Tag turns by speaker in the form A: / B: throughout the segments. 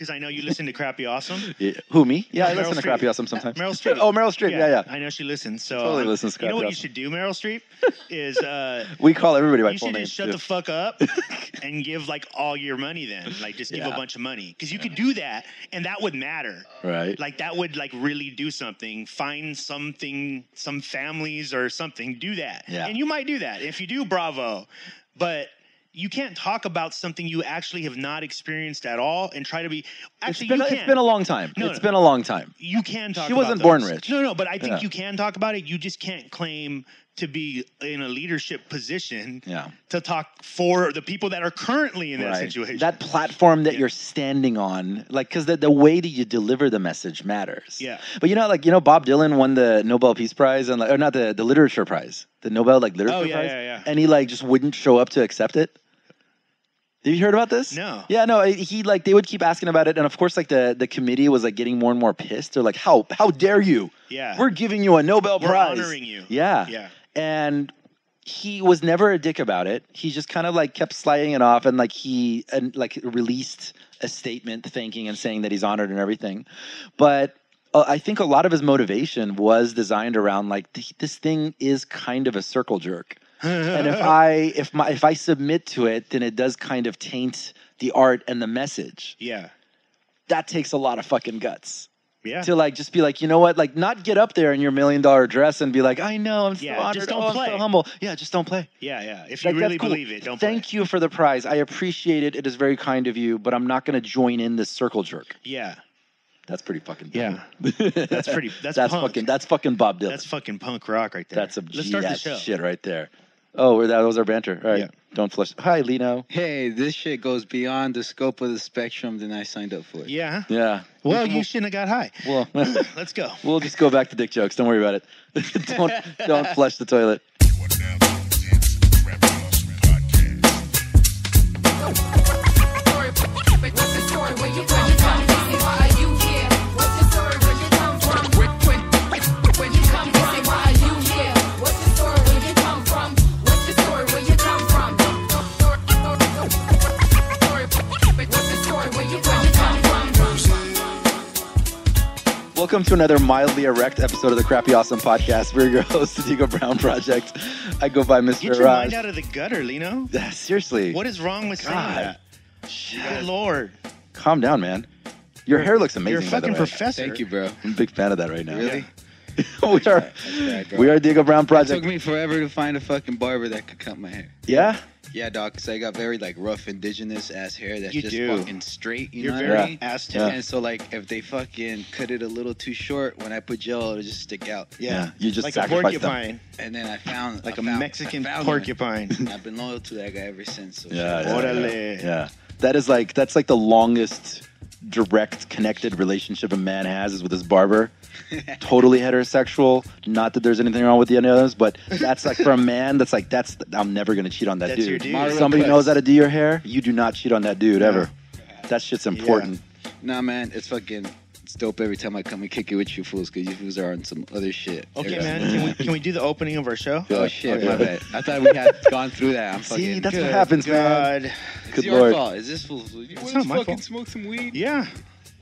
A: because I know you listen to Crappy Awesome.
B: Yeah. Who me? Yeah, I
A: Meryl
B: listen to Crappy Awesome sometimes.
A: Meryl Streep.
B: Oh, Meryl Streep. Yeah, yeah.
A: I know she listens. So
B: Totally
A: um,
B: listens to
A: You know what you should do, Meryl Streep? Is uh,
B: We call everybody by
A: you
B: full
A: should
B: name.
A: just shut the fuck up and give like all your money. Then, like, just give
B: Yeah.
A: a bunch of money because you could do that, and that would matter.
B: right.
A: Like that would like really do something. Find something, some families or something. Do that,
B: Yeah.
A: and you might do that. If you do, bravo. But you can't talk about something you actually have not experienced at all and try to be. Actually,
B: it's been,
A: you
B: a,
A: can.
B: it's been a long time.
A: No,
B: It's
A: no.
B: been a long time.
A: you can talk.
B: She wasn't born rich.
A: No, no, but I think
B: Yeah.
A: you can talk about it. You just can't claim to be in a leadership position
B: Yeah.
A: to talk for the people that are currently in that
B: Right.
A: situation.
B: That platform that
A: Yeah.
B: you're standing on, like, because the, the way that you deliver the message matters.
A: Yeah.
B: But you know, like, you know, Bob Dylan won the Nobel Peace Prize and, like, or not the, the literature prize, the Nobel, like, literature
A: Oh, yeah,
B: prize.
A: yeah, yeah.
B: And he, like, just wouldn't show up to accept it. Have you heard about this?
A: No.
B: Yeah, no. He like they would keep asking about it, and of course, like the the committee was like getting more and more pissed. They're like, "How how dare you?
A: yeah,
B: We're giving you a Nobel
A: We're
B: Prize.
A: honoring you.
B: Yeah.
A: yeah.
B: And he was never a dick about it. He just kind of like kept sliding it off and like he and like released a statement thanking and saying that he's honored and everything. But uh, I think a lot of his motivation was designed around like th- this thing is kind of a circle jerk. and if I if my if I submit to it, then it does kind of taint the art and the message.
A: yeah,
B: That takes a lot of fucking guts
A: yeah.
B: to like just be like, you know what, like not get up there in your million dollar dress and be like, I know, I'm so
A: Yeah,
B: honored,
A: just don't
B: oh, I'm
A: play.
B: so humble. Yeah, just don't play.
A: Yeah, yeah. If you really
B: cool.
A: believe it, don't
B: Thank you for the prize. I appreciate it. It is very kind of you, but I'm not going to join in this circle jerk.
A: Yeah,
B: That's pretty fucking.
A: Yeah. That's pretty- that's
B: that's
A: punk.
B: fucking. That's fucking Bob Dylan.
A: that's fucking punk rock right there.
B: That's a
A: Let's start the show.
B: shit right there. Oh, that was our banter. All right,
A: Yeah.
B: Don't flush. Hi, Lino.
C: Hey, this shit goes beyond the scope of the spectrum than I signed up for.
A: Yeah.
B: Yeah.
A: Well, you shouldn't have got high.
B: Well,
A: Let's go.
B: we'll just go back to dick jokes. Don't worry about it. don't don't flush the toilet. Welcome to another mildly erect episode of the Crappy Awesome Podcast. We're your host, the Diego Brown Project. I go by Mr.
A: Get your
B: Raj.
A: mind out of the gutter, Lino.
B: Yeah, Seriously,
A: What is wrong with saying that? Good lord.
B: calm down, man. Your hair looks amazing.
A: You're a
B: by
A: fucking
B: the way.
A: professor.
C: Thank you, bro.
B: I'm a big fan of that right now.
C: Really?
B: we are.
C: That's right, bro.
B: We are Diego Brown
C: It took me forever to find a fucking barber that could cut my hair.
B: Yeah.
C: Yeah, dog, because I got very like rough indigenous ass hair that's
A: You
C: just
A: do.
C: fucking straight. You
A: You're
C: know
A: very
C: what I mean?
A: Aztec.
B: Yeah.
C: And so like if they fucking cut it a little too short, when I put gel, it'll just stick out.
B: Yeah, you just
A: like a
B: sacrificed them.
A: porcupine,
C: And then I found
A: like
C: I
A: a
C: found-
A: Mexican
C: I found one.
A: porcupine.
C: I've been loyal to that guy ever since. So
B: Yeah,
C: shout
B: yeah,
C: out.
B: yeah.
A: Orale.
B: Yeah. That is like that's like the longest direct connected relationship a man has is with his barber. totally heterosexual. Not that there's anything wrong with the others, but that's like for a man. That's like that's I'm never gonna cheat on that
A: That's
B: dude.
A: your dude.
B: Somebody knows how to do your hair. You do not cheat on that dude
A: No.
B: ever. That shit's important.
C: Nah, man, it's fucking it's dope every time I come and kick it with you fools because you fools are on some other shit.
A: Okay,
C: Every-
A: man. Can we can we do the opening of our show?
C: Oh shit,
B: Okay.
C: my bad. I thought we had gone through that. I'm
B: See,
C: fucking.
B: that's what
C: Good
B: happens, man.
A: God.
C: It's
B: Good
C: your
B: lord.
C: fault. Is this fool's? You
A: It's
C: want
A: not
C: to
A: my
C: fucking
A: fault.
C: smoke some weed?
A: Yeah.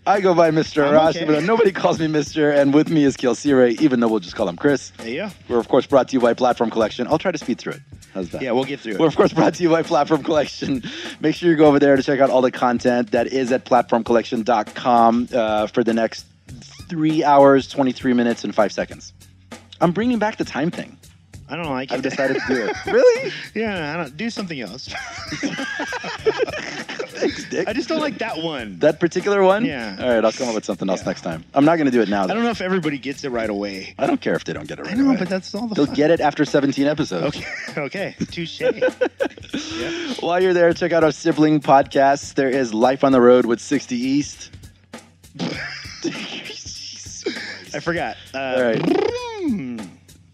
B: I go by Mr.
A: I'm
B: Arashi,
A: okay.
B: but nobody calls me Mr. And with me is Kielsire, even though we'll just call him Chris.
A: Go.
B: We're of course brought to you by Platform Collection. I'll try to speed through it. How's that?
A: Yeah, we'll get through it.
B: We're of course brought to you by Platform Collection. Make sure you go over there to check out all the content that is at platformcollection.com uh, for the next three hours, 23 minutes, and five seconds. I'm bringing back the time thing.
A: I don't like it.
B: I've decided to do it. really?
A: yeah, I don't do something else.
B: Thanks, Dick.
A: I just don't like that one.
B: that particular one?
A: Yeah.
B: All right, I'll come up with something else
A: Yeah.
B: next time. I'm not going to do it now.
A: I don't know if everybody gets it right away.
B: I don't care if they don't get it right
A: I know,
B: away.
A: but that's all the
B: They'll
A: fun.
B: get it after 17 episodes.
A: Okay, okay, touche. yeah.
B: While you're there, check out our sibling podcasts. There is Life on the Road with 60 East.
A: I forgot. Uh,
B: All right.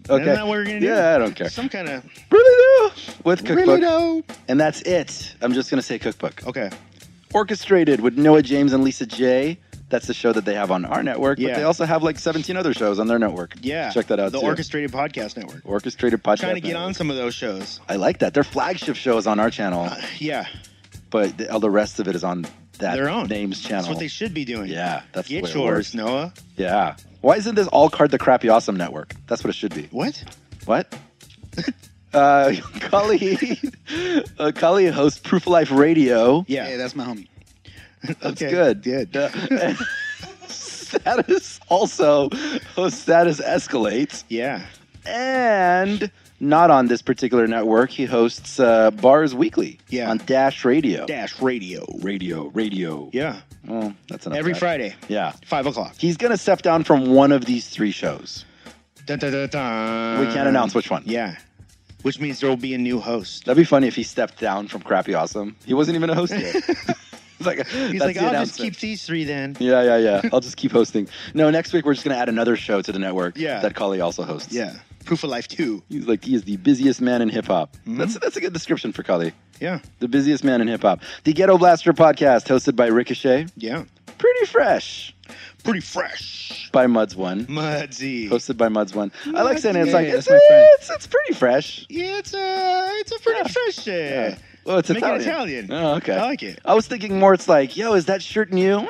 B: Okay.
A: Isn't that what we're gonna do?
B: Yeah, I don't care.
A: Some kind of
B: Really though? With Cookbook.
A: really dope.
B: And that's it. I'm just going to say Cookbook.
A: Okay.
B: Orchestrated with Noah James and Lisa J. That's the show that they have on our network. But
A: Yeah.
B: they also have like 17 other shows on their network.
A: Yeah.
B: Check that out
A: The
B: too.
A: Orchestrated Podcast Network.
B: Orchestrated podcast.
A: Trying to get
B: network.
A: on some of those shows.
B: I like that. They're flagship shows on our channel,
A: Uh, yeah.
B: but the, all the rest of it is on that
A: Their own.
B: names channel.
A: That's what they should be doing.
B: yeah, that's the
A: Get yours. Noah.
B: Yeah. Why isn't this all card the crappy awesome network? That's what it should be.
A: What?
B: What? uh, Kali, uh, Kali hosts Proof of Life Radio.
A: Yeah.
C: Hey, that's my homie.
B: That's
A: Okay,
B: good.
A: good.
B: Uh, status also hosts Status Escalates.
A: Yeah.
B: And not on this particular network, he hosts uh, Bars Weekly
A: Yeah.
B: on Dash Radio.
A: Dash radio.
B: Radio, radio.
A: Yeah.
B: Oh, that's enough.
A: Every
B: Dash.
A: Friday,
B: Yeah.
A: five o'clock.
B: He's going to step down from one of these three shows.
A: Dun, dun, dun, dun.
B: We can't announce which one.
A: Yeah. Which means there will be a new host.
B: That'd be funny if he stepped down from Crappy Awesome. He wasn't even a host yet. It's like,
A: He's
B: that's
A: like,
B: the
A: I'll just
B: announcement.
A: keep these three then.
B: Yeah, yeah, yeah. I'll just keep hosting. No, next week we're just gonna add another show to the network.
A: Yeah.
B: That Kali also hosts.
A: Yeah. Proof of Life 2.
B: He's like he is the busiest man in hip hop.
A: Mhm.
B: That's that's a good description for Kali.
A: Yeah.
B: The busiest man in hip hop. The Ghetto Blaster podcast, hosted by Ricochet.
A: Yeah.
B: Pretty fresh
A: Pretty fresh.
B: by Muds One.
A: Mudsy.
B: Hosted by Muds One. I like saying it. It's like it's,
C: that's my friend.
B: it's it's pretty fresh.
A: Yeah, it's a, it's a pretty
B: Yeah.
A: fresh. Uh,
B: Yeah. Well, it's
A: Make
B: Italian.
A: it Italian.
B: Oh, okay.
A: I like it.
B: I was thinking more. It's like, yo, is that shirt new? Eh,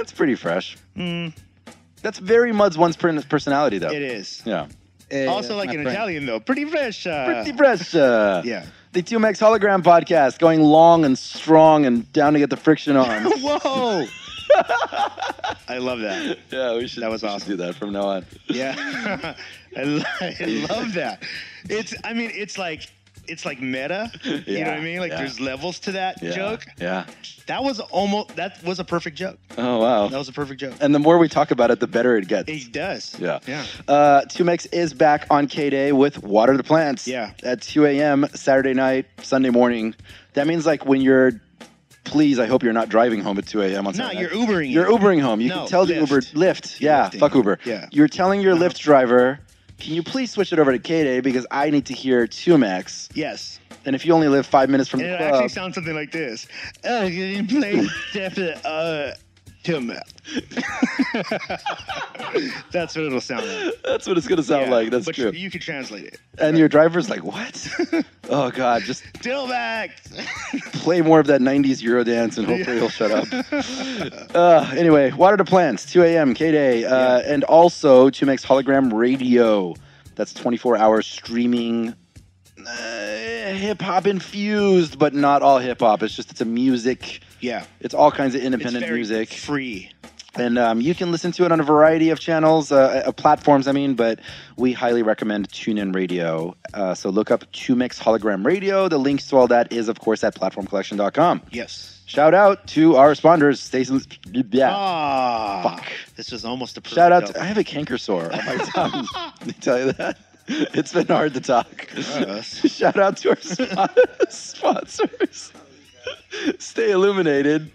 B: it's pretty fresh.
A: Mm,
B: That's very Muds One's personality, though.
A: it is.
B: Yeah.
A: Also, like in
C: friend.
A: Italian, though. Pretty fresh. Uh,
B: Pretty fresh. Uh,
A: Yeah.
B: The 2Mex Hologram podcast, going long and strong and down to get the friction on.
A: Whoa. I love that.
B: yeah, we should.
A: That was awesome.
B: do that from now on.
A: Yeah. I, lo- I love that. It's, I mean, it's like, it's like meta. You know what I mean? Like
B: yeah.
A: there's levels to that
B: Yeah.
A: joke.
B: Yeah.
A: That was almost, that was a perfect joke.
B: Oh wow.
A: That was a perfect joke.
B: And the more we talk about it, the better it gets.
A: It does.
B: Yeah.
A: Yeah.
B: Uh, 2Mex is back on KDAY with Water the Plants.
A: Yeah.
B: At 2 a.m. Saturday night, Sunday morning. That means like when you're, please, I hope you're not driving home at 2 a.m. on
A: No, you're. Ubering.
B: You're. Ubering home. You
A: No,
B: can tell the
A: Lyft.
B: Uber Lyft. Yeah,
A: Lyfting.
B: fuck Uber.
A: Yeah.
B: You're telling your
A: No.
B: Lyft driver, can you please switch it over to KDAY because I need to hear 2Mex.
A: Yes.
B: And if you only live five minutes from
A: And
B: the
A: it
B: club,
A: actually sounds something like this. Oh, you didn't play definite uh Tim. That's what it'll sound like.
B: that's what it's gonna sound
A: Yeah,
B: like. That's
A: but
B: true.
A: You can translate it.
B: and your driver's like, what? oh God, just
A: Dillback.
B: play more of that 90s Euro dance, and hopefully he'll shut up. uh, anyway, Water to Plants, 2 a.m. KDAY, uh, and also 2Mex Hologram Radio. That's 24 hours streaming. Uh, hip hop infused, but not all hip hop. It's just it's a music.
A: Yeah.
B: It's all kinds of independent music,
A: free.
B: and um, you can listen to it on a variety of channels, uh, uh, platforms. I mean, but we highly recommend TuneIn Radio. Uh, so look up 2Mex Hologram Radio. The links to all that is, of course, at platformcollection.com.
A: Yes.
B: Shout out to our responders, Station. Yeah.
A: Ah.
B: Fuck.
A: This was almost a perfect
B: Shout out. To, I have a canker sore on my tongue. Let me tell you that. It's been hard to talk. Shout out to our spon- sponsors. Stay illuminated.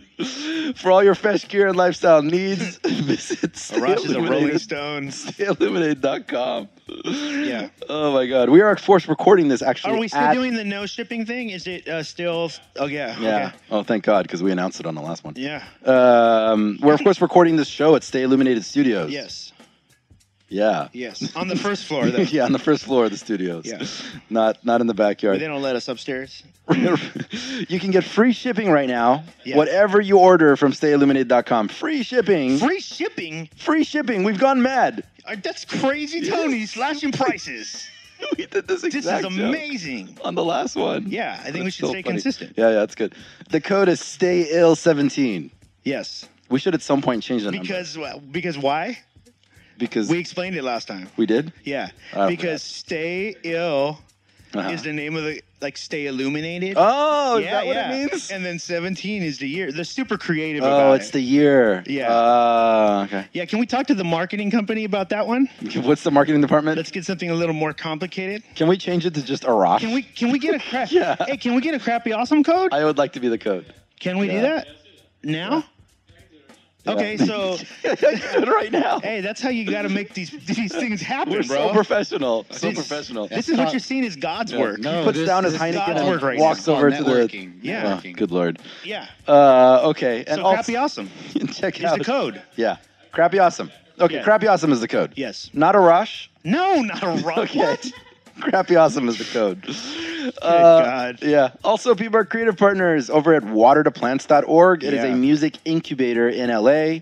B: For all your fresh gear and lifestyle needs, visit
A: Arash is a Rolling Stone.
B: stayilluminated.com.
A: Yeah.
B: Oh my god. We are forced recording this actually.
A: Are we still
B: at-
A: doing the no shipping thing? Is it uh, still? Oh yeah.
B: Yeah.
A: Okay.
B: Oh thank God, because we announced it on the last one.
A: Yeah.
B: Um, we're of course recording this show at Stay Illuminated Studios.
A: Yes.
B: Yeah.
A: Yes. On the first floor, though.
B: yeah, on the first floor of the studios.
A: Yeah.
B: Not not in the
A: But
B: backyard.
A: they don't let us upstairs.
B: you can get free shipping right now.
A: Yeah.
B: Whatever you order from stayilluminated.com. Free shipping.
A: Free shipping?
B: Free shipping. We've gone mad.
A: Uh, That's crazy, Tony. Slashing prices.
B: we did this
A: This is amazing.
B: on the last one.
A: Yeah, I think we should
B: so
A: stay
B: funny.
A: consistent.
B: Yeah, yeah, that's good. The code is stay ill 17.
A: Yes.
B: We should at some point change the number.
A: Because because why?
B: Because
A: We explained it last time.
B: we did.
A: Yeah.
B: Oh,
A: because stay ill
B: Uh-huh.
A: is the name of the like stay illuminated.
B: Oh, is
A: yeah,
B: that what
A: yeah.
B: it means?
A: And then 17 is the year. They're super creative
B: Oh,
A: about
B: it's
A: it.
B: the year.
A: Yeah.
B: Uh, okay.
A: Yeah, can we talk to the marketing company about that one?
B: What's the marketing department?
A: Let's get something a little more complicated.
B: Can we change it to just Arash?
A: Can we can we get a crap
B: Yeah.
A: Hey, can we get a crappy awesome code?
B: I would like to be the code.
A: Can we do that? Now? Okay,
B: Yeah.
A: so
B: I can do it right now.
A: hey, that's how you got to make these these things happen,
B: We're
A: bro.
B: so professional. So
A: This-
B: professional.
A: This is what you're seeing is God's
B: Yeah.
A: work.
C: No,
B: puts
C: this-
B: down his
C: this-
B: Heineken
A: God's
B: and
A: work right
B: walks
C: now.
B: over to
C: called
B: the.
C: networking.
A: Yeah.
B: Oh, good lord.
A: Yeah.
B: Uh, okay, and
A: So
B: also
A: crappy awesome
B: check
A: is
B: out
A: the code.
B: Yeah, crappy awesome. Okay,
A: Yeah.
B: crappy awesome is the code.
A: Yes.
B: Not a rush.
A: No, not a rock.
B: Okay.
A: What?
B: Crappy awesome is the code. Good
A: God.
B: Yeah. Also, people are creative partners over at watertoplants.org. It is
A: Yeah.
B: a music incubator in LA.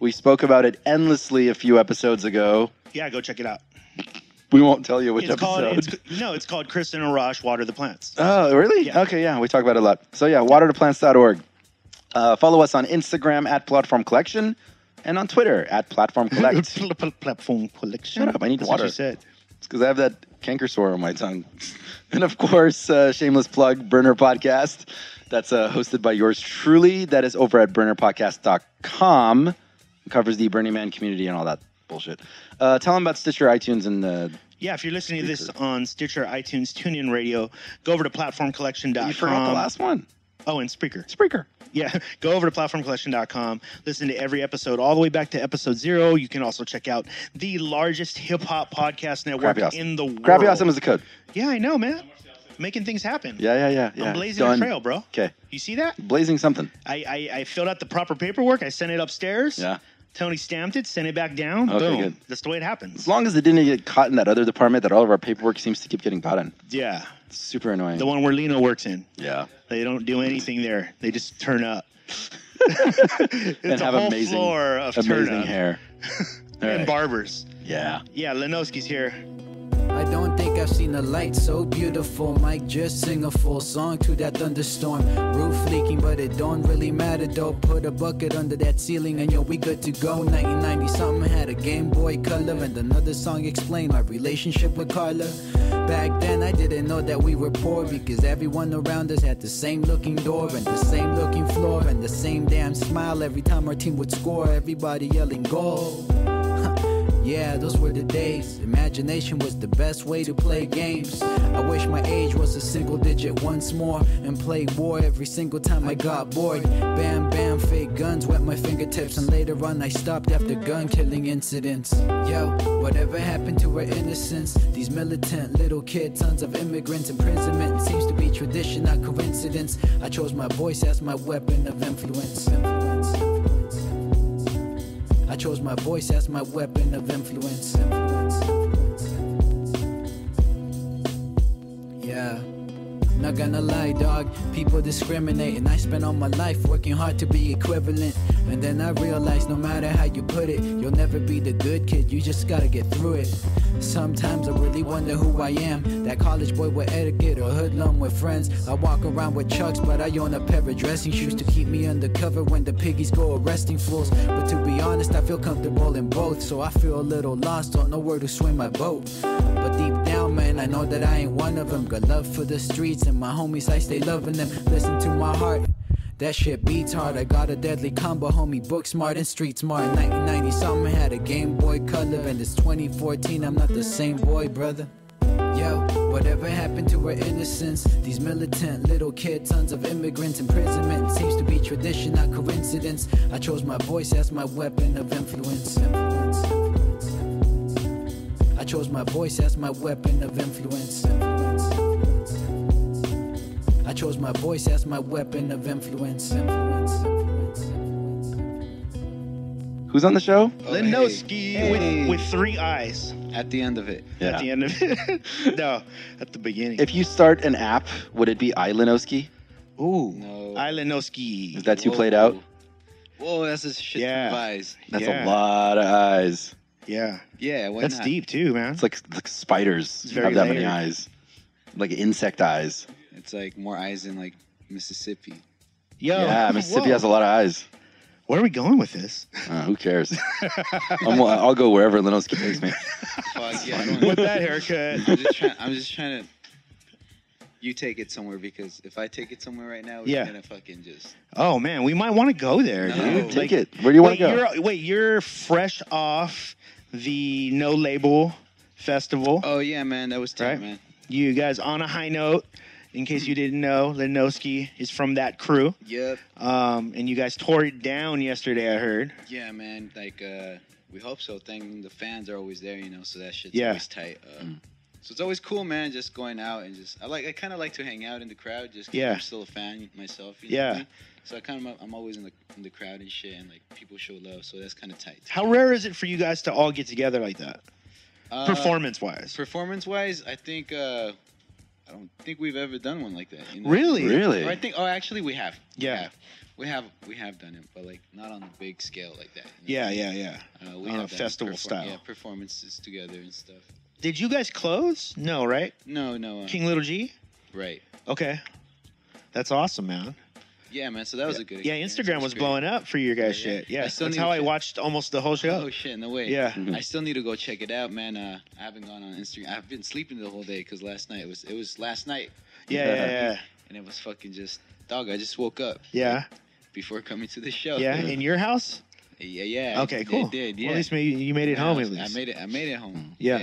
B: We spoke about it endlessly a few episodes ago.
A: Yeah, go check it out.
B: We won't tell you which
A: It's called
B: episode.
A: it's, no, it's called Kristen and Rosh Water the Plants.
B: Oh, really?
A: Yeah.
B: Okay, yeah, we talk about it a lot. So yeah, watertoplants.org. Uh, follow us on Instagram at Platform Collection and on Twitter at Platform Collect.
A: Pl- pl- Platform collection.
B: Shut up, I need
A: That's
B: water.
A: What you said.
B: It's because I have that canker sore on my tongue. And of course, uh, shameless plug, Burner Podcast. That's uh, hosted by yours truly. That is over at burnerpodcast.com. It covers the Burning Man community and all that bullshit. Uh, tell them about Stitcher, iTunes, and uh,
A: Yeah, if you're listening to this on Stitcher, iTunes, TuneIn Radio, go over to platformcollection.com.
B: you forgot the last one.
A: Oh, and Spreaker.
B: Spreaker.
A: Yeah, go over to platformcollection.com. Listen to every episode all the way back to episode zero. You can also check out the largest hip hop podcast network
B: Crappy Awesome.
A: in the world.
B: Crappy Awesome is the code.
A: Yeah, I know, man. Making things happen.
B: Yeah, yeah, yeah. yeah.
A: I'm blazing
B: Done.
A: a trail, bro.
B: Okay.
A: You see that?
B: Blazing something.
A: I, I, I filled out the proper paperwork. I sent it upstairs.
B: Yeah.
A: Tony stamped it, sent it back down.
B: Okay,
A: Boom.
B: good.
A: That's the way it happens.
B: As long as it didn't get caught in that other department that all of our paperwork seems to keep getting caught in.
A: Yeah.
B: It's super annoying.
A: The one where Lino works in.
B: yeah.
A: They don't do anything there. They just turn up. it's
B: and
A: a
B: have
A: whole
B: amazing,
A: floor of turn
B: amazing hair.
A: And
B: right.
A: barbers.
B: Yeah.
A: Yeah, Linoskiii's here.
D: I don't think I've seen a light so beautiful. Mike just sing a full song to that thunderstorm. Roof leaking, but it don't really matter though. Put a bucket under that ceiling and yo, we good to go. 1990 something had a Game Boy Color and another song explained my relationship with Carla. Back then I didn't know that we were poor because everyone around us had the same looking door and the same looking floor and the same damn smile every time our team would score. Everybody yelling goal. Yeah, those were the days. Imagination was the best way to play games. I wish my age was a single digit once more and play war every single time I got bored. Bam, bam, fake guns wet my fingertips, and later on I stopped after gun killing incidents. Yo, whatever happened to our innocence? These militant little kids, sons of immigrants, imprisonment seems to be tradition, not coincidence. I chose my voice as my weapon of influence. influence. I chose my voice as my weapon of influence. influence, influence. Yeah. Not gonna lie, dog. People discriminate, and I spent all my life working hard to be equivalent. And then I realized no matter how you put it, you'll never be the good kid. You just gotta get through it. Sometimes I really wonder who I am. That college boy with etiquette or hoodlum with friends. I walk around with chucks, but I own a pair of dressing shoes to keep me undercover when the piggies go arresting fools. But to be honest, I feel comfortable in both, so I feel a little lost, don't know where to swim my boat. But down, man, I know that I ain't one of them. Got love for the streets and my homies, I stay loving them. Listen to my heart. That shit beats hard. I got a deadly combo, homie. Book smart and street smart. 1990 something had a Game Boy Color, and it's 2014. I'm not the same boy, brother. Yo, whatever happened to our innocence? These militant little kids, sons of immigrants, imprisonment seems to be tradition, not coincidence. I chose my voice as my weapon of influence, influence. I chose my voice as my weapon of influence. I chose my voice as my weapon of influence.
B: Who's on the show?
C: Oh,
A: Linoskiii
C: hey. Hey.
A: with, with three eyes
C: At the end of it. Yeah.
A: at the end of it. no, at the beginning.
B: If you start an app, would it be Ilanowski?
A: Ooh,
C: No.
A: I Linoskiii.
B: Is that too played out?
C: Whoa, that's a shit
A: Yeah.
C: of eyes.
B: That's
A: Yeah.
B: a lot of eyes.
A: Yeah,
C: Yeah, why
A: that's
C: not?
A: deep too, man.
B: It's like, like spiders
A: It's
B: have that many eyes. Like insect eyes.
C: It's like more eyes than like Mississippi.
A: Yo,
B: yeah, Mississippi
A: whoa.
B: has a lot of eyes.
A: Where are we going with this?
B: Uh, who cares? I'm, I'll go wherever Linoskiii takes me.
C: Fuck yeah. I
B: fine.
C: don't-
A: with that haircut.
C: I'm just trying. I'm just trying to. You take it somewhere because if I take it somewhere right now, it's
A: Yeah.
C: gonna fucking just.
A: Oh man, we might want to go there,
C: No.
A: dude.
B: Take
A: Like,
B: it. Where do you want to go?
A: You're, wait, you're fresh off the No Label Festival.
C: Oh yeah, man, that was tight,
A: Right.
C: man.
A: You guys on a high note. In case you didn't know, Linoskiii is from that crew.
C: Yep.
A: Um, and you guys tore it down yesterday, I heard.
C: Yeah, man. Like, uh, we hope so. Thank the fans are always there, you know. So that shit's
A: Yeah.
C: always tight. Uh, So it's always cool, man. Just going out and just I like. I kind of like to hang out in the crowd, just 'cause
A: Yeah.
C: I'm still a fan myself. You know
A: Yeah.
C: what I mean? So I kind of I'm always in the in the crowd and shit, and like people show love. So that's kind of tight.
A: How rare is it for you guys to all get together like that?
C: Uh,
A: performance wise?
C: Performance wise, I think uh, I don't think we've ever done one like that. You know?
A: Really?
B: Really?
C: Or I think. Oh, actually, we have. We
A: Yeah.
C: have. We have we have done it, but like not on a big scale like that. you know?
A: Yeah, yeah, yeah.
C: Uh, we
A: On a
C: have done
A: festival style.
C: Yeah, performances together and stuff.
A: Did you guys close? No, right?
C: No, no. Uh,
A: King Little G.
C: right.
A: Okay, that's awesome, man.
C: Yeah, man. So that was a good.
A: Yeah, Instagram was
C: great.
A: blowing up for your guys'
C: Yeah, yeah.
A: shit. Yeah, that's how I
C: check-
A: watched almost the whole show.
C: Oh shit! No way.
A: Yeah.
B: Mhm.
C: I still need to go check it out, man. Uh, I haven't gone on Instagram. I've been sleeping the whole day because last night it was it was last night,
A: Yeah, yeah, yeah,
C: and it was fucking just dog. I just woke up
A: yeah,
C: before coming to the show.
A: yeah. In your house?
C: yeah, yeah.
A: Okay,
C: I
A: cool.
C: did, yeah.
A: Well, at least you made it home. At least.
C: I made it. I made it home.
A: Yeah.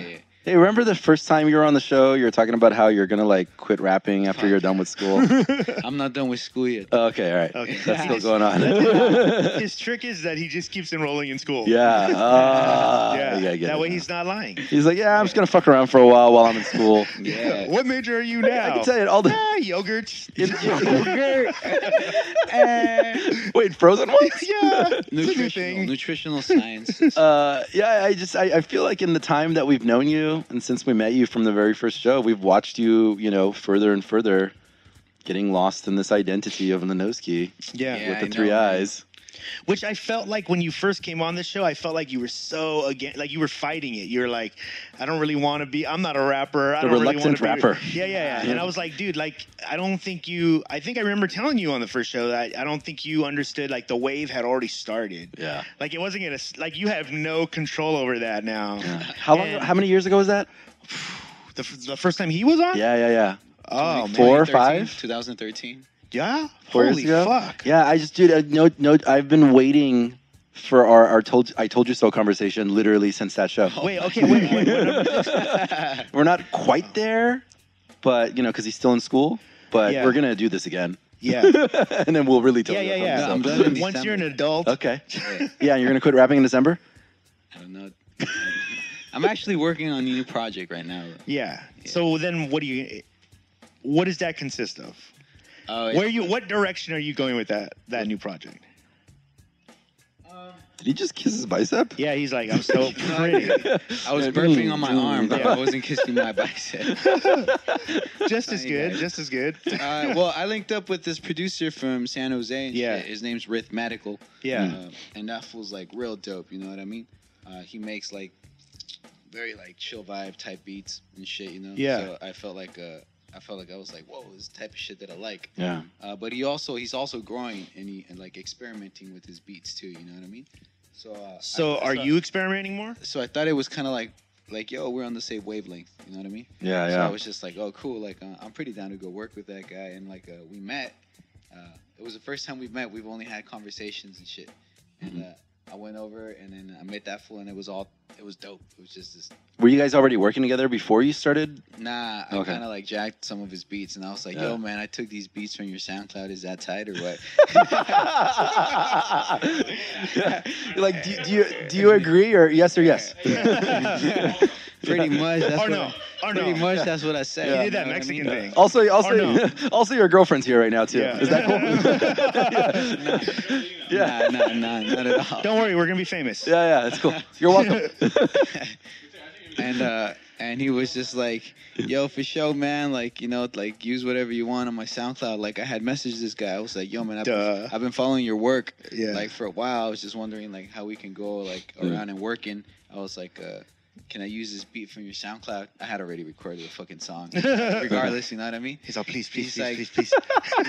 C: Yeah.
B: Hey, remember the first time you were on the show? You were talking about how you're gonna like quit rapping after you're done with school.
C: I'm not done with school yet.
B: Oh, okay, all right.
A: Okay.
B: That's still going on.
A: His trick is that he just keeps enrolling in school.
B: yeah. Ah,
A: yeah.
B: yeah, I get
A: that
B: it
A: way
B: now.
A: he's not lying.
B: He's like, yeah, I'm just gonna fuck around for a while while I'm in school.
C: Yeah.
A: What major are you now?
B: I can tell you all the.
A: Ah, yogurt.
B: Wait, frozen ones?
A: yeah. it's a good
C: nutritional,
A: thing.
C: nutritional science.
B: Uh, yeah, I just I, I feel like in the time that we've known you and since we met you from the very first show, we've watched you, you know, further and further, getting lost in this identity of Linoskiii
A: Yeah.
C: Yeah.
B: with the
C: I
B: three
C: know,
B: eyes.
A: Which I felt like when you first came on the show, I felt like you were so again, like you were fighting it. You were like, I don't really want to be. I'm not a rapper. I
B: The
A: don't really
B: reluctant
A: want to
B: rapper.
A: Yeah, yeah, yeah. And I was like, dude, like, I don't think you. I think I remember telling you on the first show that I don't think you understood. Like, the wave had already started.
B: Yeah.
A: Like, it wasn't gonna. Like, you have no control over that now.
B: How long?
A: And-
B: how many years ago was that?
A: The, the first time he was on.
B: Yeah, yeah, yeah.
A: Oh man.
B: Four or five?
C: 2013.
A: Yeah.
B: Four
A: Holy
B: years ago.
A: fuck.
B: Yeah, I just dude, uh, no, no. I've been waiting for our, our told I told you so conversation literally since that show.
A: Wait. Okay. Wait. wait, wait.
B: We're not quite there, but you know, because he's still in school. But
A: Yeah.
B: we're gonna do this again,
A: yeah.
B: and then we'll really tell
A: Yeah.
B: you.
A: Yeah.
B: about
A: Yeah.
B: this
C: I'm
B: stuff.
C: done in
A: Once
C: December.
A: you're an adult.
B: Okay.
C: Yeah.
B: Yeah, you're gonna quit rapping in December.
C: I don't know. I'm actually working on a new project right now.
A: Yeah. So then, what do you? What does that consist of?
C: Oh,
A: Where you? What direction are you going with that that new project?
B: Did he just kiss his bicep?
A: Yeah, he's like, I'm so pretty.
C: I was burping on my arm, but I wasn't kissing my bicep.
A: just as good. Just as good.
C: Uh, well, I linked up with this producer from San Jose. And
A: Yeah.
C: shit. His name's Rhythmatical.
A: Yeah.
C: Uh, and that fool's like real dope. You know what I mean? Uh, he makes like very like chill vibe type beats and shit. You know?
A: Yeah.
C: So I felt like uh, I felt like I was like, whoa, this type of shit that I like.
B: Yeah.
C: Uh, but he also he's also growing and he and like experimenting with his beats too. You know what I mean? So. Uh,
A: So,
C: I,
A: are
C: so-
A: you experimenting more?
C: So I thought it was kind of like like yo, we're on the same wavelength. You know what I mean?
B: Yeah, yeah.
C: So I was just like, oh, cool. Like, uh, I'm pretty down to go work with that guy. And like, uh, we met. Uh, it was the first time we met. We've only had conversations and shit. And
B: Mm-hmm.
C: I went over and then I met that fool, and it was all, it was dope. It was just this.
B: Were you guys already working together before you started?
C: Nah, I
B: Okay.
C: kind of like jacked some of his beats, and I was like,
B: Yeah.
C: yo, man, I took these beats from your SoundCloud. Is that tight or what?
B: Like, do, do you do you agree or yes or yes?
C: pretty much. That's
A: Or no,
C: I,
A: or no.
C: pretty much that's what I said.
A: He did that
C: know what I
A: Mexican
C: mean?
A: thing.
B: Also, also,
A: no.
B: also, your girlfriend's here right now too.
A: Yeah.
B: Is that cool?
C: Nah, nah, nah, not at all.
A: Don't worry, we're gonna be famous.
B: Yeah, yeah, it's cool. You're welcome.
C: and uh and he was just like yo for sure man like you know like use whatever you want on my soundcloud like i had messaged this guy i was like yo man i've, been, I've been following your work
A: Yeah.
C: like for a while i was just wondering like how we can go like
B: Mm.
C: around and working i was like uh can I use this beat from your SoundCloud? I had already recorded a fucking song. Regardless, you know what I mean?
A: He's all, please, please, please,
C: like-
A: please, please.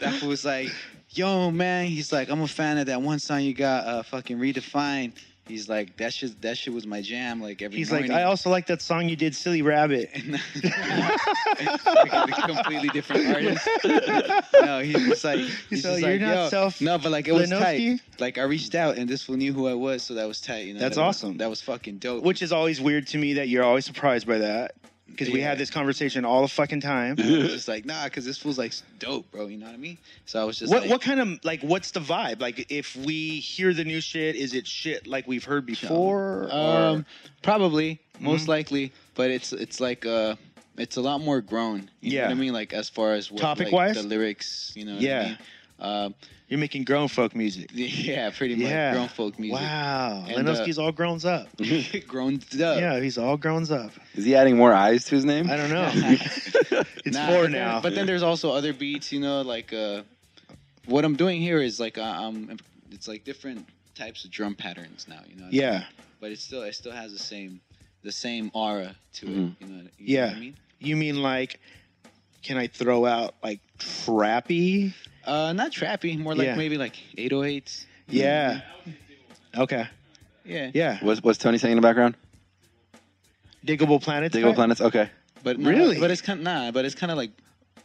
C: that fool was like, "Yo, man," he's like, "I'm a fan of that one song you got, uh, fucking redefined." He's like, "That shit, that shit was my jam." Like every
A: He's like. I also like that song you did, Silly Rabbit.
C: like a completely different artist. no, he was like, he's
A: So
C: just
A: you're
C: like,
A: not self-
C: No, but like it was tight. Like I reached out and this fool knew who I was, so that was tight. You know,
A: That's
C: that was-
A: awesome.
C: that was fucking dope.
A: Which is always weird to me that you're always surprised by that. Because we
C: Yeah.
A: have this conversation all the fucking time.
C: I was just like, nah, because this feels like dope, bro. You know what I mean? So I was just
A: What
C: like,
A: what kind of like what's the vibe? Like if we hear the new shit, is it shit like we've heard before?
C: Um, probably, most
A: Mhm.
C: likely, but it's it's like uh, it's a lot more grown. You know
A: Yeah.
C: what I mean? Like as far as what, like,
A: Topic-wise?
C: the lyrics. You know. What
A: Yeah.
C: I mean? Um,
A: You're making grown folk music.
C: Yeah, pretty much
A: Yeah.
C: grown folk music.
A: Wow.
C: And, uh,
A: Linoskiii's all grown up.
C: grown up.
A: Yeah, he's all grown up.
B: Is he adding more eyes to his name?
A: I don't know. it's
C: Nah,
A: four now.
C: but then there's also other beats, you know, like uh, what I'm doing here is like uh, um, it's like different types of drum patterns now, you know.
A: yeah.
C: But it still it still has the same the same aura to
B: Mhm.
C: it. You know, you know
A: Yeah.
C: what I mean?
A: You mean like, can I throw out like trappy?
C: Uh, not trappy, more like
A: Yeah.
C: maybe like 808s.
A: Yeah. Okay.
C: Yeah.
A: Yeah.
B: What's, what's Tony saying in the background?
A: Digable Planets.
B: Digable
A: type?
B: Planets? Okay.
C: But no,
A: Really?
C: but it's kind of nah, but it's kind of like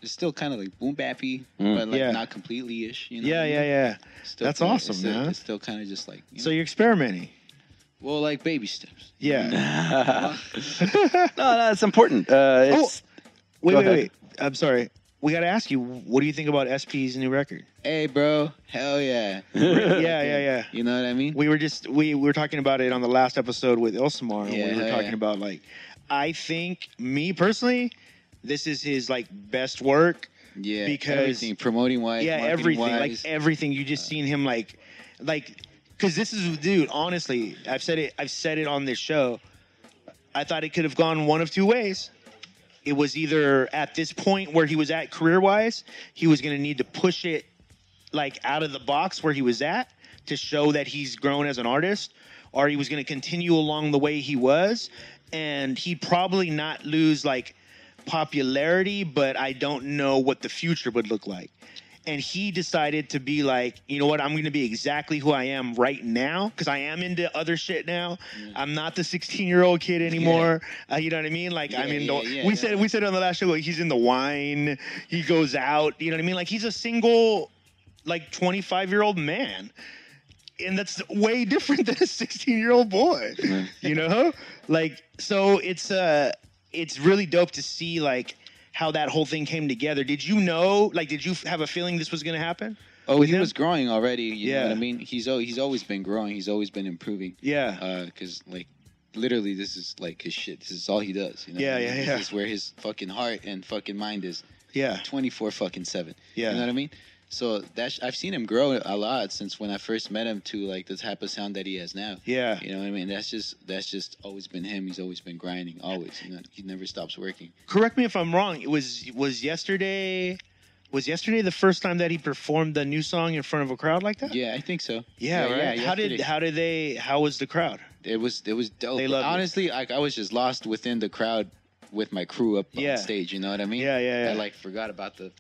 C: it's still kind of like boom bappy,
B: Mm.
C: but like
A: Yeah.
C: not completely ish. You know
A: Yeah,
C: what I mean?
A: yeah, yeah.
C: Still
A: That's
C: kinda-
A: awesome,
C: it's still,
A: man.
C: It's still kind of just like you
A: So
C: know,
A: you're experimenting.
C: well, like baby steps.
A: Yeah.
B: no, no, it's important. Uh, it's,
A: wait,
B: Go
A: wait,
B: ahead.
A: wait. I'm sorry. We got to ask you, what do you think about SP's new record?
C: Hey, bro, hell yeah.
A: yeah, yeah, yeah.
C: You know what I mean?
A: We were just we, we were talking about it on the last episode with Ilsamar. and
C: Yeah,
A: we were talking
C: yeah.
A: about like, I think me personally, this is his like best work.
C: Yeah,
A: Because-
C: everything promoting wise,
A: yeah,
C: marketing
A: everything, like everything. You just uh, seen him like, like, because this is dude. Honestly, I've said it. I've said it on this show. I thought it could have gone one of two ways. It was either at this point where he was at career wise, he was going to need to push it like out of the box where he was at to show that he's grown as an artist, or he was going to continue along the way he was, and he'd probably not lose like popularity, but I don't know what the future would look like. And he decided to be like, you know what, I'm going to be exactly who I am right now because I am into other shit now. I'm not the 16 year old kid anymore. Uh, you know what I mean? Like I'm in.
C: yeah,
A: the,
C: yeah,
A: we
C: yeah.
A: said we said on the last show like, he's in the wine. He goes out. You know what I mean? Like he's a single, like 25 year old man and that's way different than a 16 year old boy you know like so it's uh it's really dope to see like how that whole thing came together did you know like did you have a feeling this was gonna happen
C: oh, he
A: him?
C: was growing already. You know
A: Yeah.
C: what I mean? He's he's always been growing. He's always been improving.
A: yeah uh,
C: Because like, literally, this is like his shit. This is all he does. You know?
A: Yeah, yeah, yeah.
C: This is where his fucking heart and fucking mind is.
A: yeah
C: 24 fucking 7.
A: yeah
C: You know what I mean? So that I've seen him grow a lot since when I first met him to like the type of sound that he has now.
A: yeah
C: You know what I mean? That's just that's just always been him. He's always been grinding, always. You know, he never stops working.
A: correct me if i'm wrong it was was yesterday was yesterday the first time that he performed the new song in front of a crowd like that
C: Yeah, I think so.
A: yeah, right how did how did they how was the crowd
C: it was it was dope.
A: They loved it.
C: Honestly, I was just lost within the crowd with my crew up
A: Yeah.
C: on stage. You know what I mean?
A: yeah yeah yeah
C: I like forgot about the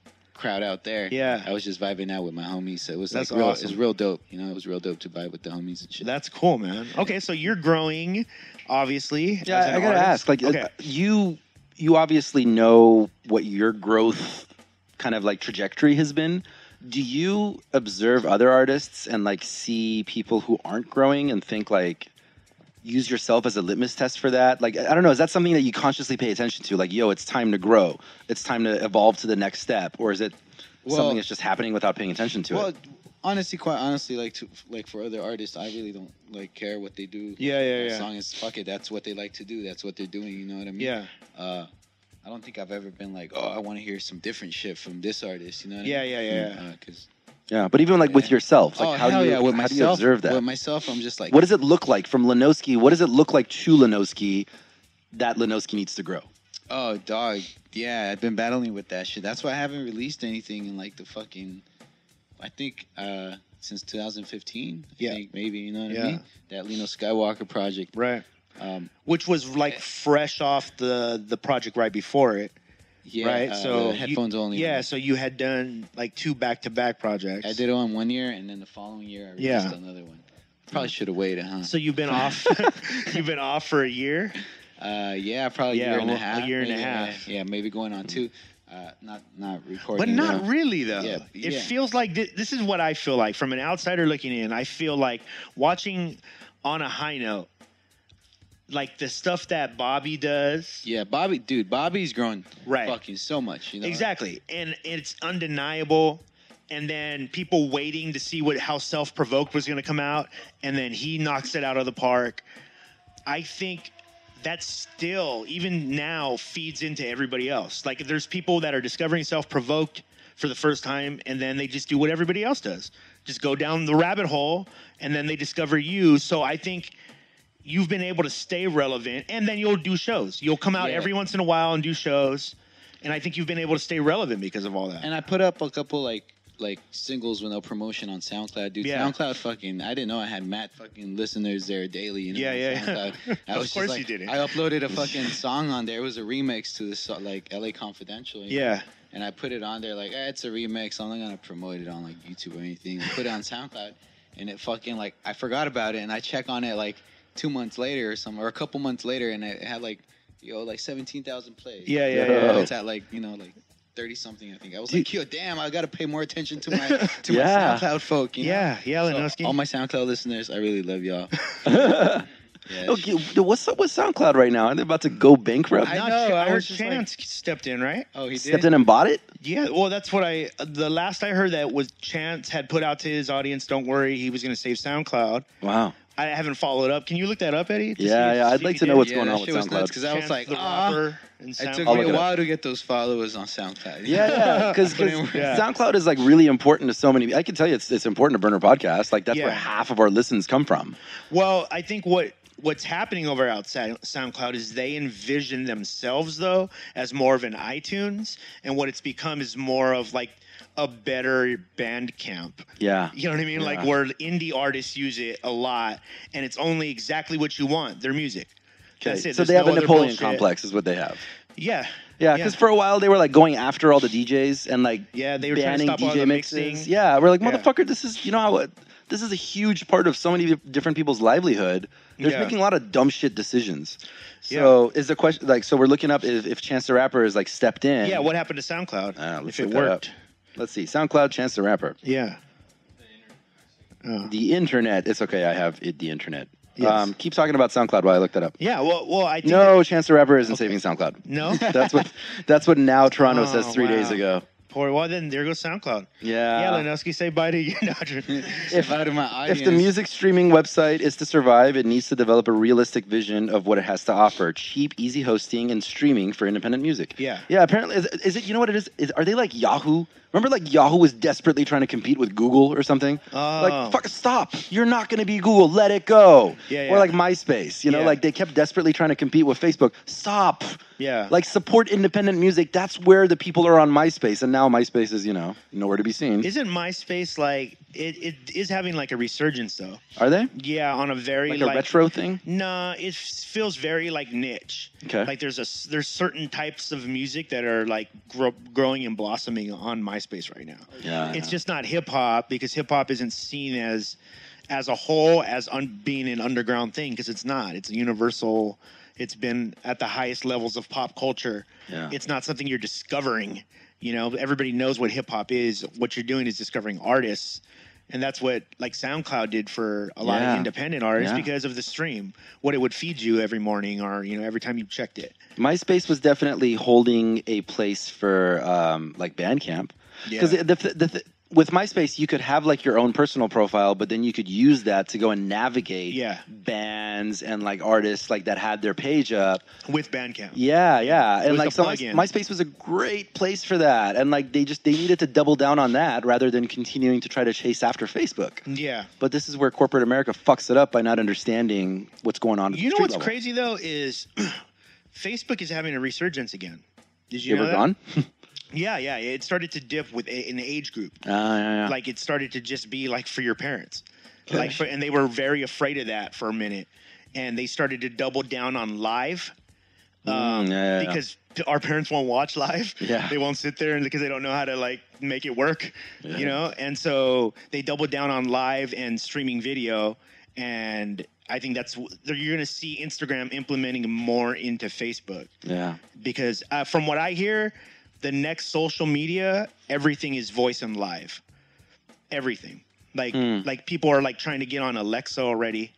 C: crowd out there.
A: Yeah.
C: I was just vibing out with my homies. So it was
A: That's
C: like real,
A: awesome.
C: it was real dope. You know, it was real dope to vibe with the homies and shit.
A: That's cool, man. Okay, so you're growing, obviously.
B: yeah, I gotta
A: artist.
B: ask. Like, uh,
A: okay,
B: you you obviously know what your growth kind of like trajectory has been. Do you observe other artists and like see people who aren't growing and think like use yourself as a litmus test for that? Like, I don't know, is that something that you consciously pay attention to? Like, yo, it's time to grow. It's time to evolve to the next step, or is it
C: Well-
B: something that's just happening without paying attention to it?
C: well,
B: it?
C: honestly, quite honestly, like to like for other artists, I really don't like care what they do.
A: Yeah, yeah, yeah.
C: As long as fuck it, that's what they like to do. That's what they're doing. You know what I mean?
A: yeah,
C: Uh, I don't think I've ever been like, oh, I want to hear some different shit from this artist. You know what
A: Yeah,
C: I mean?
A: yeah, yeah, yeah.
C: Because
B: Yeah, but even like with
C: Yeah.
B: yourself, like
C: oh
B: how do you
C: yeah, with
B: how
C: myself,
B: do you observe that?
C: With myself, I'm just like,
B: What does it look like from Linoskiii? What does it look like to Linoskiii that Linoskiii needs to grow?
C: Oh, dog. Yeah, I've been battling with that shit. That's why I haven't released anything in like the fucking. I think uh since 2015. I
A: Yeah.
C: think maybe you know what
A: Yeah.
C: I mean. That Lino Skywalker project.
A: right.
C: Um,
A: Which was like fresh off the the project right before it,
C: yeah.
A: right?
C: uh,
A: so
C: the
A: you-
C: headphones only.
A: Yeah,
C: one.
A: so you had done like two back to back projects.
C: I did it on one year, and then the following year I released
A: Yeah.
C: another one. Probably should have waited, huh?
A: So you've been off. you've been off for a year.
C: Uh, yeah, probably
A: Yeah,
C: a year and a
A: well, a
C: half.
A: year and a half.
C: Yeah, maybe going on two. Uh, not not recording,
A: But
C: not
A: really though.
C: Yeah,
A: It
C: yeah.
A: feels like thi- this is what I feel like from an outsider looking in. I feel like watching on a high note, like the stuff that Bobby does.
C: Yeah, Bobby, dude, Bobby's grown
A: Right.
C: fucking so much. You know,
A: Exactly, and it's undeniable. And then people waiting to see what how self provoked was going to come out, and then he knocks it out of the park. I think that still, even now, feeds into everybody else. Like there's people that are discovering self provoked for the first time, and then they just do what everybody else does. just go down the rabbit hole, and then they discover you. So I think you've been able to stay relevant, and then you'll do shows. You'll come out
C: Yeah.
A: every once in a while and do shows, and I think you've been able to stay relevant because of all that.
C: And I put up a couple like like singles with no promotion on SoundCloud, dude.
A: Yeah.
C: SoundCloud fucking I didn't know I had mad fucking listeners there daily, you know.
A: Yeah, yeah, yeah.
C: I
A: Of
C: was just
A: course
C: like,
A: you didn't.
C: I uploaded a fucking song on there. It was a remix to this like LA Confidential. you know?
A: yeah,
C: And I put it on there like, eh, it's a remix. I'm not gonna promote it on like YouTube or anything. I put it on SoundCloud, and it fucking like I forgot about it, and I check on it like two months later or something, or a couple months later, and it had like yo like seventeen thousand plays.
A: yeah, yeah,
B: Yo.
A: yeah.
C: It's at like you know like thirty something. I think I was
B: Dude.
C: like, yo, damn, I got to pay more attention to my to
B: Yeah.
C: my SoundCloud folk. You know?
A: Yeah, yeah,
C: So,
A: Linoskiii.
C: all my SoundCloud listeners, I really love y'all. Yeah,
B: Okay, what's up with SoundCloud right now? Are they about to go bankrupt?
C: I
A: Not
C: know,
A: Ch-
C: I
A: heard
C: was just like-
A: Chance stepped in, right?
C: Oh, he did.
B: Stepped in and bought it?
A: Yeah, well, that's what I. The last I heard that was Chance had put out to his audience. Don't worry, he was going to save SoundCloud.
B: Wow.
A: I haven't followed up. Can you look that up, Eddie? to
B: Yeah,
A: if-
B: yeah. I'd like to know what's
C: Yeah,
B: going on with
C: SoundCloud. was nuts,
B: SoundCloud.
C: 'cause I was like,
A: the
C: ah. It took
B: I'll
C: me a
B: it up.
C: while to get those followers on SoundCloud.
B: Yeah, yeah, because
C: Put in work.
A: Yeah.
B: SoundCloud is like really important to so many. I can tell you, it's it's important to Burner Podcast. Like that's where half of our listens come from.
A: Well, I think what what's happening over outside SoundCloud is they envision themselves though as more of an iTunes, and what it's become is more of like a better Bandcamp.
B: Yeah,
A: You know what I mean? Like where indie artists use it a lot, and it's only exactly what you want. Their music.
B: okay.
A: That's it.
B: So
A: There's
B: they have
A: no
B: a Napoleon
A: bullshit.
B: complex, is what they have.
A: Yeah.
B: Yeah, because for a while they were like going after all the DJs and like
A: Yeah, they were
B: banning DJ mixes.
A: mixing.
B: Yeah, we're like
A: Yeah.
B: motherfucker. This is you know how this is a huge part of so many different people's livelihood. They're
A: Yeah.
B: making a lot of dumb shit decisions. So is the question like so we're looking up if, if Chance the Rapper is like stepped in?
A: Yeah, what happened to SoundCloud?
B: Ah, let's
A: if it worked.
B: up. Let's see. SoundCloud, Chance the Rapper.
A: Yeah. Oh.
B: The internet. It's okay. I have it. The internet.
A: Yes.
B: Um, keep talking about SoundCloud while I look that up.
A: Yeah, well, well, I think
B: No, Chance the Rapper isn't saving SoundCloud.
A: no.
B: That's what. That's what now Toronto says
A: Oh,
B: three days ago.
A: Poor. Well, then there goes SoundCloud.
B: Yeah.
A: yeah, Linoskiii, say bye to you. No,
C: if out of my audience,
B: If the music streaming website is to survive, it needs to develop a realistic vision of what it has to offer: cheap, easy hosting and streaming for independent music.
A: Yeah.
B: Yeah. Apparently, is, is it? You know what it is? Is are they like Yahoo? Remember, like Yahoo was desperately trying to compete with Google or something.
A: Oh.
B: Like, fuck, stop! You're not going to be Google. Let it go.
A: Yeah,
B: Or like MySpace. You know,
A: Yeah.
B: like they kept desperately trying to compete with Facebook. Stop.
A: Yeah.
B: Like support independent music. That's where the people are on MySpace, and now MySpace is you know nowhere to be seen.
A: Isn't MySpace like it, it is having like a resurgence though?
B: are they
A: Yeah, on a very
B: like
A: like,
B: retro thing?
A: Nah, it feels very like niche.
B: Okay.
A: Like there's a there's certain types of music that are like grow, growing and blossoming on MySpace right now.
B: Yeah.
A: It's just not hip hop because hip hop isn't seen as as a whole as un, being an underground thing because it's not. It's a universal. It's been at the highest levels of pop culture.
B: Yeah.
A: It's not something you're discovering. You know, everybody knows what hip hop is. What you're doing is discovering artists. And that's what like SoundCloud did for a lot
B: Yeah.
A: of independent artists
B: Yeah.
A: because of the stream. What it would feed you every morning or, you know, every time you checked it.
B: MySpace was definitely holding a place for um, like Bandcamp because
A: Yeah.
B: the, the, the, with MySpace you could have like your own personal profile, but then you could use that to go and navigate
A: Yeah.
B: bands and like artists like that had their page up.
A: With Bandcamp.
B: Yeah, yeah, and
A: was
B: like so
A: plugin.
B: MySpace was a great place for that, and like they just they needed to double down on that rather than continuing to try to chase after Facebook.
A: Yeah.
B: But this is where corporate America fucks it up by not understanding what's going on.
A: You know what's
B: level.
A: crazy though is Facebook is having a resurgence again. Did you,
B: You
A: know
B: ever
A: that?
B: gone?
A: Yeah, yeah. It started to dip with a, an age group.
B: Ah, yeah, yeah.
A: Like it started to just be like for your parents. Like for, and they were very afraid of that for a minute, and they started to double down on live. Um,
B: Mm, yeah, yeah,
A: because our parents won't watch live.
B: Yeah.
A: They won't sit there and because they don't know how to like make it work, you know? And so they doubled down on live and streaming video. And I think that's, you're going to see Instagram implementing more into Facebook
B: yeah.
A: because uh, from what I hear, the next social media, everything is voice and live. Everything. Like,
B: Hmm.
A: like people are like trying to get on Alexa already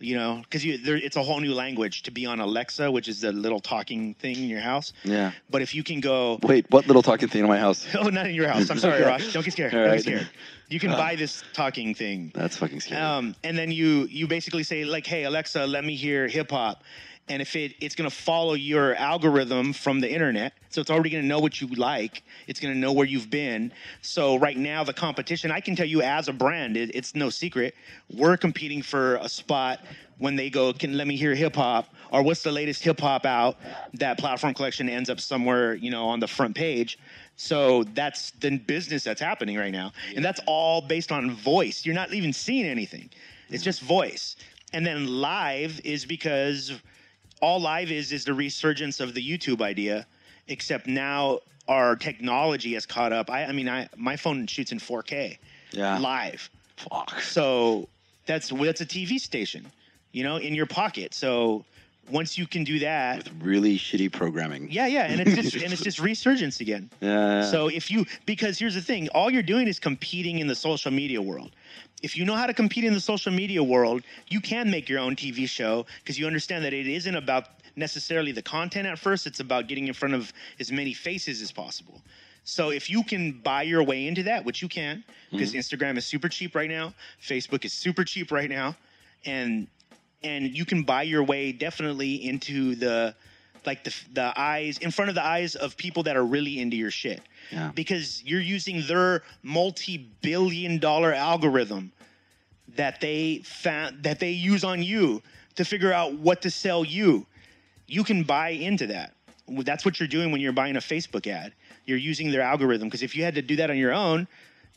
A: you know, because you there, it's a whole new language to be on Alexa, which is the little talking thing in your house.
B: Yeah.
A: But if you can go,
B: Wait, what little talking thing in my house?
A: oh, not in your house. I'm sorry. Ross. Don't get scared.
B: All
A: Don't
B: right.
A: get scared. You can buy this talking thing.
B: That's fucking scary.
A: Um, and then you you basically say like, "Hey Alexa, let me hear hip hop," and if it it's going to follow your algorithm from the internet so it's already going to know what you like it's going to know where you've been. So right now the competition i can tell you as a brand it, it's no secret we're competing for a spot when they go can let me hear hip hop or what's the latest hip hop out? That platform collection ends up somewhere you know on the front page. So that's the business that's happening right now. And that's all based on voice. You're not even seeing anything. It's just voice. And then live is because all live is is the resurgence of the YouTube idea, except now our technology has caught up. I, I mean, I my phone shoots in 4K
B: Yeah.
A: live,
B: Fuck.
A: so that's that's a TV station, you know, in your pocket. So once you can do that,
B: With really shitty programming.
A: yeah, yeah, and it's just and it's just resurgence again.
B: Yeah.
A: So if you because here's the thing, all you're doing is competing in the social media world. If you know how to compete in the social media world, you can make your own TV show because you understand that it isn't about necessarily the content at first, it's about getting in front of as many faces as possible. So if you can buy your way into that, which you can, because mm-hmm. Instagram is super cheap right now, Facebook is super cheap right now, and and you can buy your way definitely into the like the the eyes in front of the eyes of people that are really into your shit.
B: Yeah.
A: Because you're using their multi-billion dollar algorithm that they found that they use on you to figure out what to sell you. You can buy into that. That's what you're doing when you're buying a Facebook ad. You're using their algorithm because if you had to do that on your own,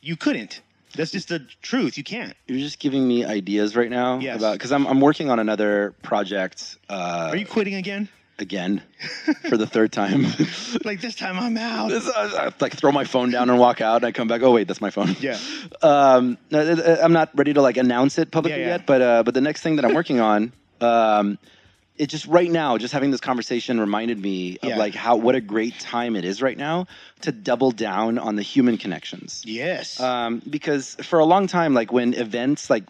A: you couldn't. That's just the truth. You can't.
B: You're just giving me ideas right now
A: Yes.
B: about because I'm I'm working on another project. Uh,
A: Are you quitting again?
B: again for the third time?
A: Like this time I'm out.
B: This- I, I, like throw my phone down and walk out, and I come back. Oh wait, that's my phone.
A: Yeah.
B: Um, no, th- th- I'm not ready to like announce it publicly
A: Yeah, yeah.
B: yet, but uh, but the next thing that I'm working on, um, it just right now, just having this conversation reminded me of
A: Yeah.
B: like how what a great time it is right now to double down on the human connections.
A: Yes.
B: Um, because for a long time, like when events like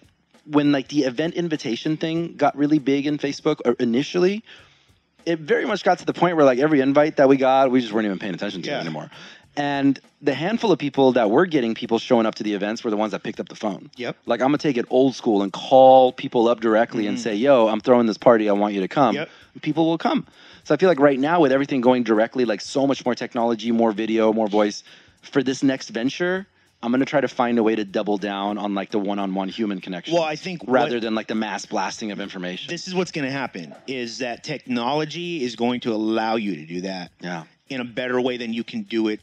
B: when like the event invitation thing got really big in Facebook or initially, it very much got to the point where like every invite that we got, we just weren't even paying attention to
A: Yeah.
B: it anymore. And the handful of people that were getting people showing up to the events were the ones that picked up the phone.
A: Yep.
B: Like I'm gonna take it old school and call people up directly and say, "Yo, I'm throwing this party. I want you to come."
A: Mm-hmm. Yep.
B: People will come. So I feel like right now with everything going directly, like so much more technology, more video, more voice, for this next venture, I'm gonna try to find a way to double down on like the one-on-one human connection.
A: Well, I think
B: rather
A: what-
B: than like the mass blasting of information.
A: this is what's going to happen is that technology is going to allow you to do that
B: yeah.
A: in a better way than you can do it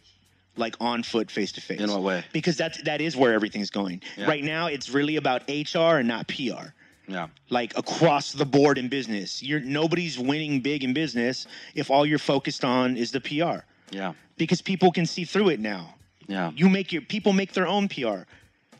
A: like on foot face to face
B: In what way?
A: because that's that is where everything's going
B: Yeah.
A: right now it's really about hr and not pr
B: Yeah.
A: like across the board in business you're nobody's winning big in business if all you're focused on is the pr
B: Yeah.
A: because people can see through it now
B: Yeah.
A: you make your people make their own pr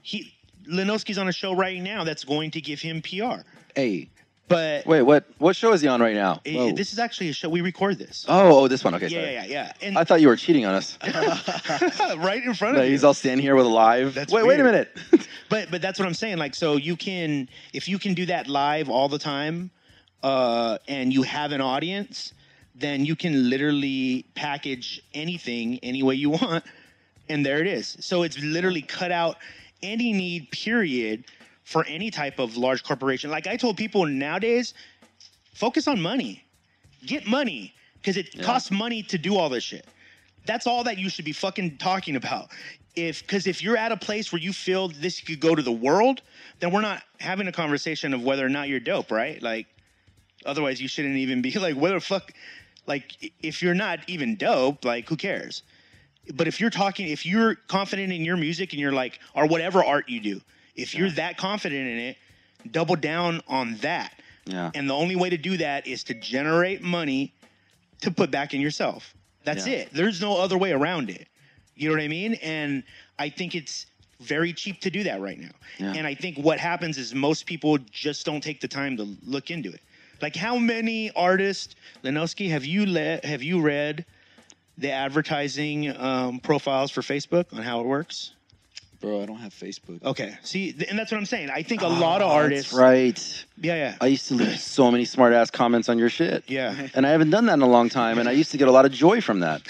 A: he Linoskiii's on a show right now that's going to give him pr
B: Hey.
A: But
B: Wait, what what show is he on right now? Whoa.
A: this is actually a show we record this
B: oh, oh, this one. Okay.
A: yeah,
B: sorry.
A: yeah, yeah, yeah. And
B: I thought you were cheating on us.
A: right in front of you.
B: he's all standing here with a live.
A: That's
B: wait, wait a minute.
A: but but that's what I'm saying. Like, so you can if you can do that live all the time, uh, and you have an audience, then you can literally package anything any way you want, and there it is. So it's literally cut out any need period for any type of large corporation. Like I told people nowadays, focus on money, get money because it costs money to do all this shit. That's all that you should be fucking talking about. If because if you're at a place where you feel this could go to the world, then we're not having a conversation of whether or not you're dope, right? Like, otherwise you shouldn't even be like, whether fuck, like if you're not even dope, like who cares? But if you're talking, if you're confident in your music and you're like, or whatever art you do, if you're that confident in it, double down on that.
B: yeah.
A: And the only way to do that is to generate money to put back in yourself. That's
B: Yeah.
A: it. There's no other way around it. You know what I mean? And I think it's very cheap to do that right now.
B: Yeah.
A: And I think what happens is most people just don't take the time to look into it. Like how many artists, Linoskiii, have you le- have you read the advertising um, profiles for Facebook on how it works?
C: Bro, I don't have Facebook.
A: Okay, see, th- and that's what I'm saying. I think a ah, lot of artists,
B: That's right.
A: Yeah, yeah,
B: I used to leave so many smart ass comments on your shit.
A: yeah.
B: And I haven't done that in a long time, and I used to get a lot of joy from that.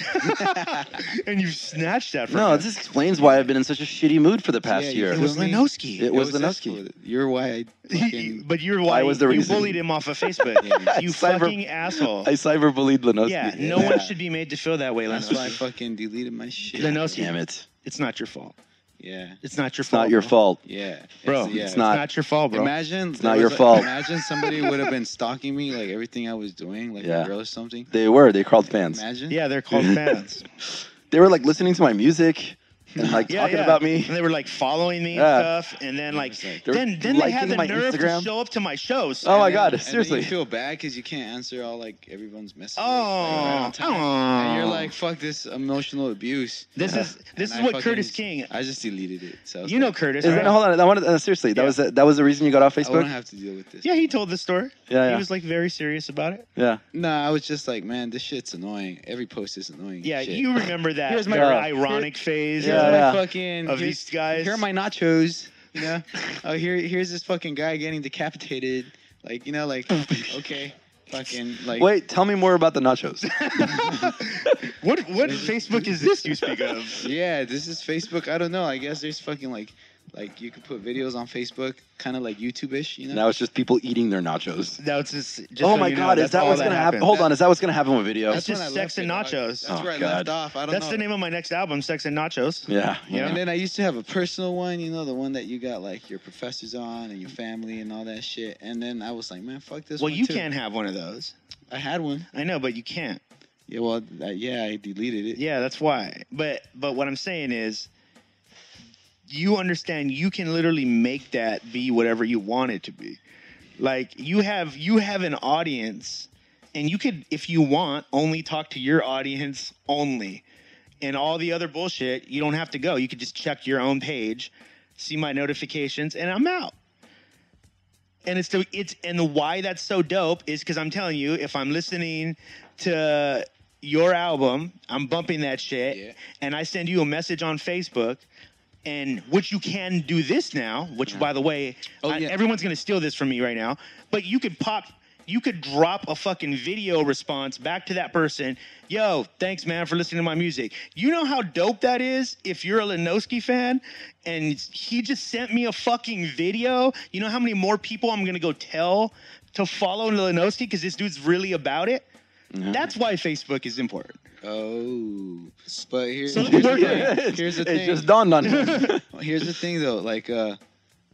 A: and you snatched that from
B: No,
A: him.
B: this explains why I've been in such a shitty mood for the past
C: Yeah, you
B: year.
A: It was
C: Feel me?
A: Linoskiii.
B: It was
C: this Linoskiii. You're why I
A: He-
C: fucking.
A: but you're why
B: I was the
A: you
B: reason.
A: bullied him off of Facebook.
C: Yeah.
A: you
B: Cyber-
A: fucking asshole.
B: I cyberbullied Linoskiii.
A: yeah, no
C: Yeah.
A: one should be made to feel that way,
C: That's why I
A: Linoskiii.
C: fucking deleted my shit.
A: Linoskiii.
B: Damn it.
A: It's not your fault.
C: Yeah.
A: It's not your
B: It's
A: fault.
B: not your
A: bro.
B: fault.
C: Yeah.
A: bro.
C: yeah.
A: It's not. your fault, bro.
C: Imagine it's
B: not your fault.
C: Imagine somebody would have been stalking me, like everything I was doing, like
B: Yeah.
C: a girl or something.
B: They were. They called fans.
C: Imagine.
A: yeah, they're called fans.
B: They were like listening to my music and like
A: yeah,
B: talking
A: yeah.
B: about me.
A: And they were like following me
B: Yeah.
A: and stuff, and then like,
C: It's like-
B: They
A: then then they had the
B: my
A: nerve
B: Instagram.
A: to show up to my shows.
B: Oh my
C: And
B: god,
C: then- and then
B: seriously.
C: you feel bad because you can't answer all like everyone's messages. like,
A: Oh,
C: right
A: oh.
C: And you're like, fuck this emotional abuse.
A: This
B: Yeah.
A: is this
C: And
A: is
C: I
A: what
C: fucking-
A: Curtis King.
C: I just deleted it. So
A: You know
C: like,
A: Curtis, right?
B: that, hold on, I wanted, uh, seriously, that was the, that was the reason you got off Facebook.
C: I
B: Facebook.
C: won't have to deal with this.
A: yeah, he told the story.
B: yeah,
A: He was like very serious about it.
B: yeah.
C: No, I was just like, man, this shit's annoying. Every post is annoying.
A: Yeah, you remember that
C: Here's my-
A: ironic phase
B: Yeah,
A: of,
C: my
B: yeah.
C: fucking
A: of these guys.
C: Here are my nachos. You know, oh here here's this fucking guy getting decapitated. Like you know, like okay, fucking like
B: Wait, tell me more about the nachos.
A: what what Facebook is this you speak of?
C: Yeah, this is Facebook. I don't know. I guess there's fucking like like you could put videos on Facebook, kind of like YouTube-ish. You know.
B: now it's just people eating their nachos.
A: No, it's just. just
B: oh
A: so
B: my
A: you know,
B: god, is that
A: all
B: what's gonna happen?
A: happened.
B: Hold on, is that what's gonna happen with video?
A: That's just Sex
C: left
A: and
C: it.
A: Nachos.
C: That's
B: Oh,
C: where I
B: God.
C: left off. I don't
A: That's
C: know.
A: the name of my next album, Sex and Nachos.
B: yeah,
A: Yeah.
C: And then I used to have a personal one, you know, the one that you got like your professors on and your family and all that shit. And then I was like, man, fuck this.
A: Well,
C: one
A: you
C: too.
A: can't have one of those.
C: I had one.
A: I know, but you can't.
C: Yeah, well, uh, yeah, I deleted it.
A: Yeah, that's why. But but what I'm saying is you understand you can literally make that be whatever you want it to be. Like you have you have an audience and you could if you want only talk to your audience only. And all the other bullshit, you don't have to go. You could just check your own page, see my notifications and I'm out. And it's the it's and the why that's so dope is because I'm telling you, if I'm listening to your album, I'm bumping that shit,
C: Yeah.
A: and I send you a message on Facebook, and which you can do this now. Which, by the way,
C: Oh,
A: I-
C: yeah.
A: everyone's gonna steal this from me right now. But you could pop, you could drop a fucking video response back to that person. Yo, thanks, man, for listening to my music. You know how dope that is if you're a Linoskiii fan, and he just sent me a fucking video. You know how many more people I'm gonna go tell to follow Linoskiii because this dude's really about it. That's why Facebook is important.
C: Oh, but here's, here's, the thing.
A: it.
C: here's the
B: it just dawned on me.
C: Here's the thing though, like uh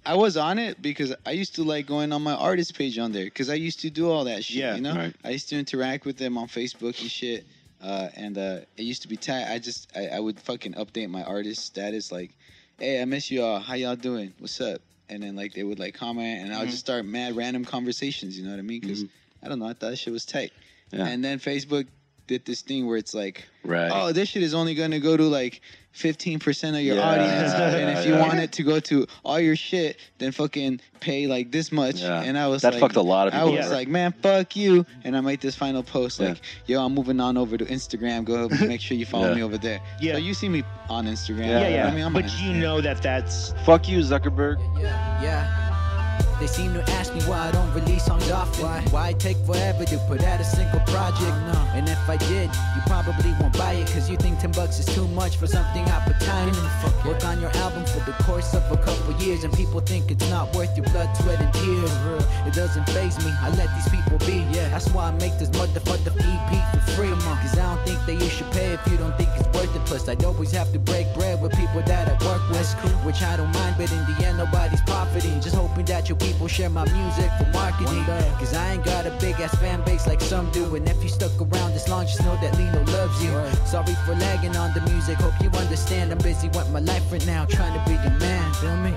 C: I was on it because I used to like going on my artist page on there because I used to do all that shit.
A: Yeah,
C: you know,
B: right.
C: I used to interact with them on Facebook and shit. Uh, and uh, it used to be tight. I just I, I would fucking update my artist status like, "Hey, I miss you all. How y'all doing? What's up?" And then like they would like comment, and I would
A: Mm-hmm.
C: just start mad random conversations. You know what I mean? Because I don't know, I thought that shit was tight.
B: Yeah.
C: And then Facebook did this thing where it's like,
B: Right.
C: oh, this shit is only going to go to like 15% of your
B: Yeah.
C: audience. and if you
B: Yeah.
C: want it to go to all your shit, then fucking pay like this much.
B: Yeah.
C: And I was
B: That
C: like,
B: fucked a lot of
C: I was
A: over.
C: like, man, fuck you. And I made this final post
B: Yeah.
C: like, yo, I'm moving on over to Instagram. Go make sure you follow
B: Yeah.
C: me over there.
A: Yeah.
C: So you see me on Instagram.
B: Yeah,
A: Yeah, yeah.
C: I mean, I'm
A: but you
C: Instagram.
A: know that that's
B: Fuck you, Zuckerberg.
D: Yeah, yeah. They seem to ask me why I don't release songs often. Why? Why it take forever to put out a single project? No. And if I did, you probably won't buy it Cause you think 10 bucks is too much for something I put time in. Work on your album for the course of a couple years, and people think it's not worth your blood, sweat, and tears. It doesn't phase me, I let these people be. Yeah, that's why I make this motherfucker EP for free. Cause I don't think that you should pay if you don't think it's worth it. Plus, I'd always have to break bread with people that I work with. Which I don't mind, but in the end, nobody's profiting. Just hoping that you people share my music for marketing. Cause I ain't got a big ass fan base like some do. And if you stuck around this long, just know that Lino loves you. Sorry for lagging on the music, hope you understand. I'm busy with my life right now, trying to be your man. Feel me?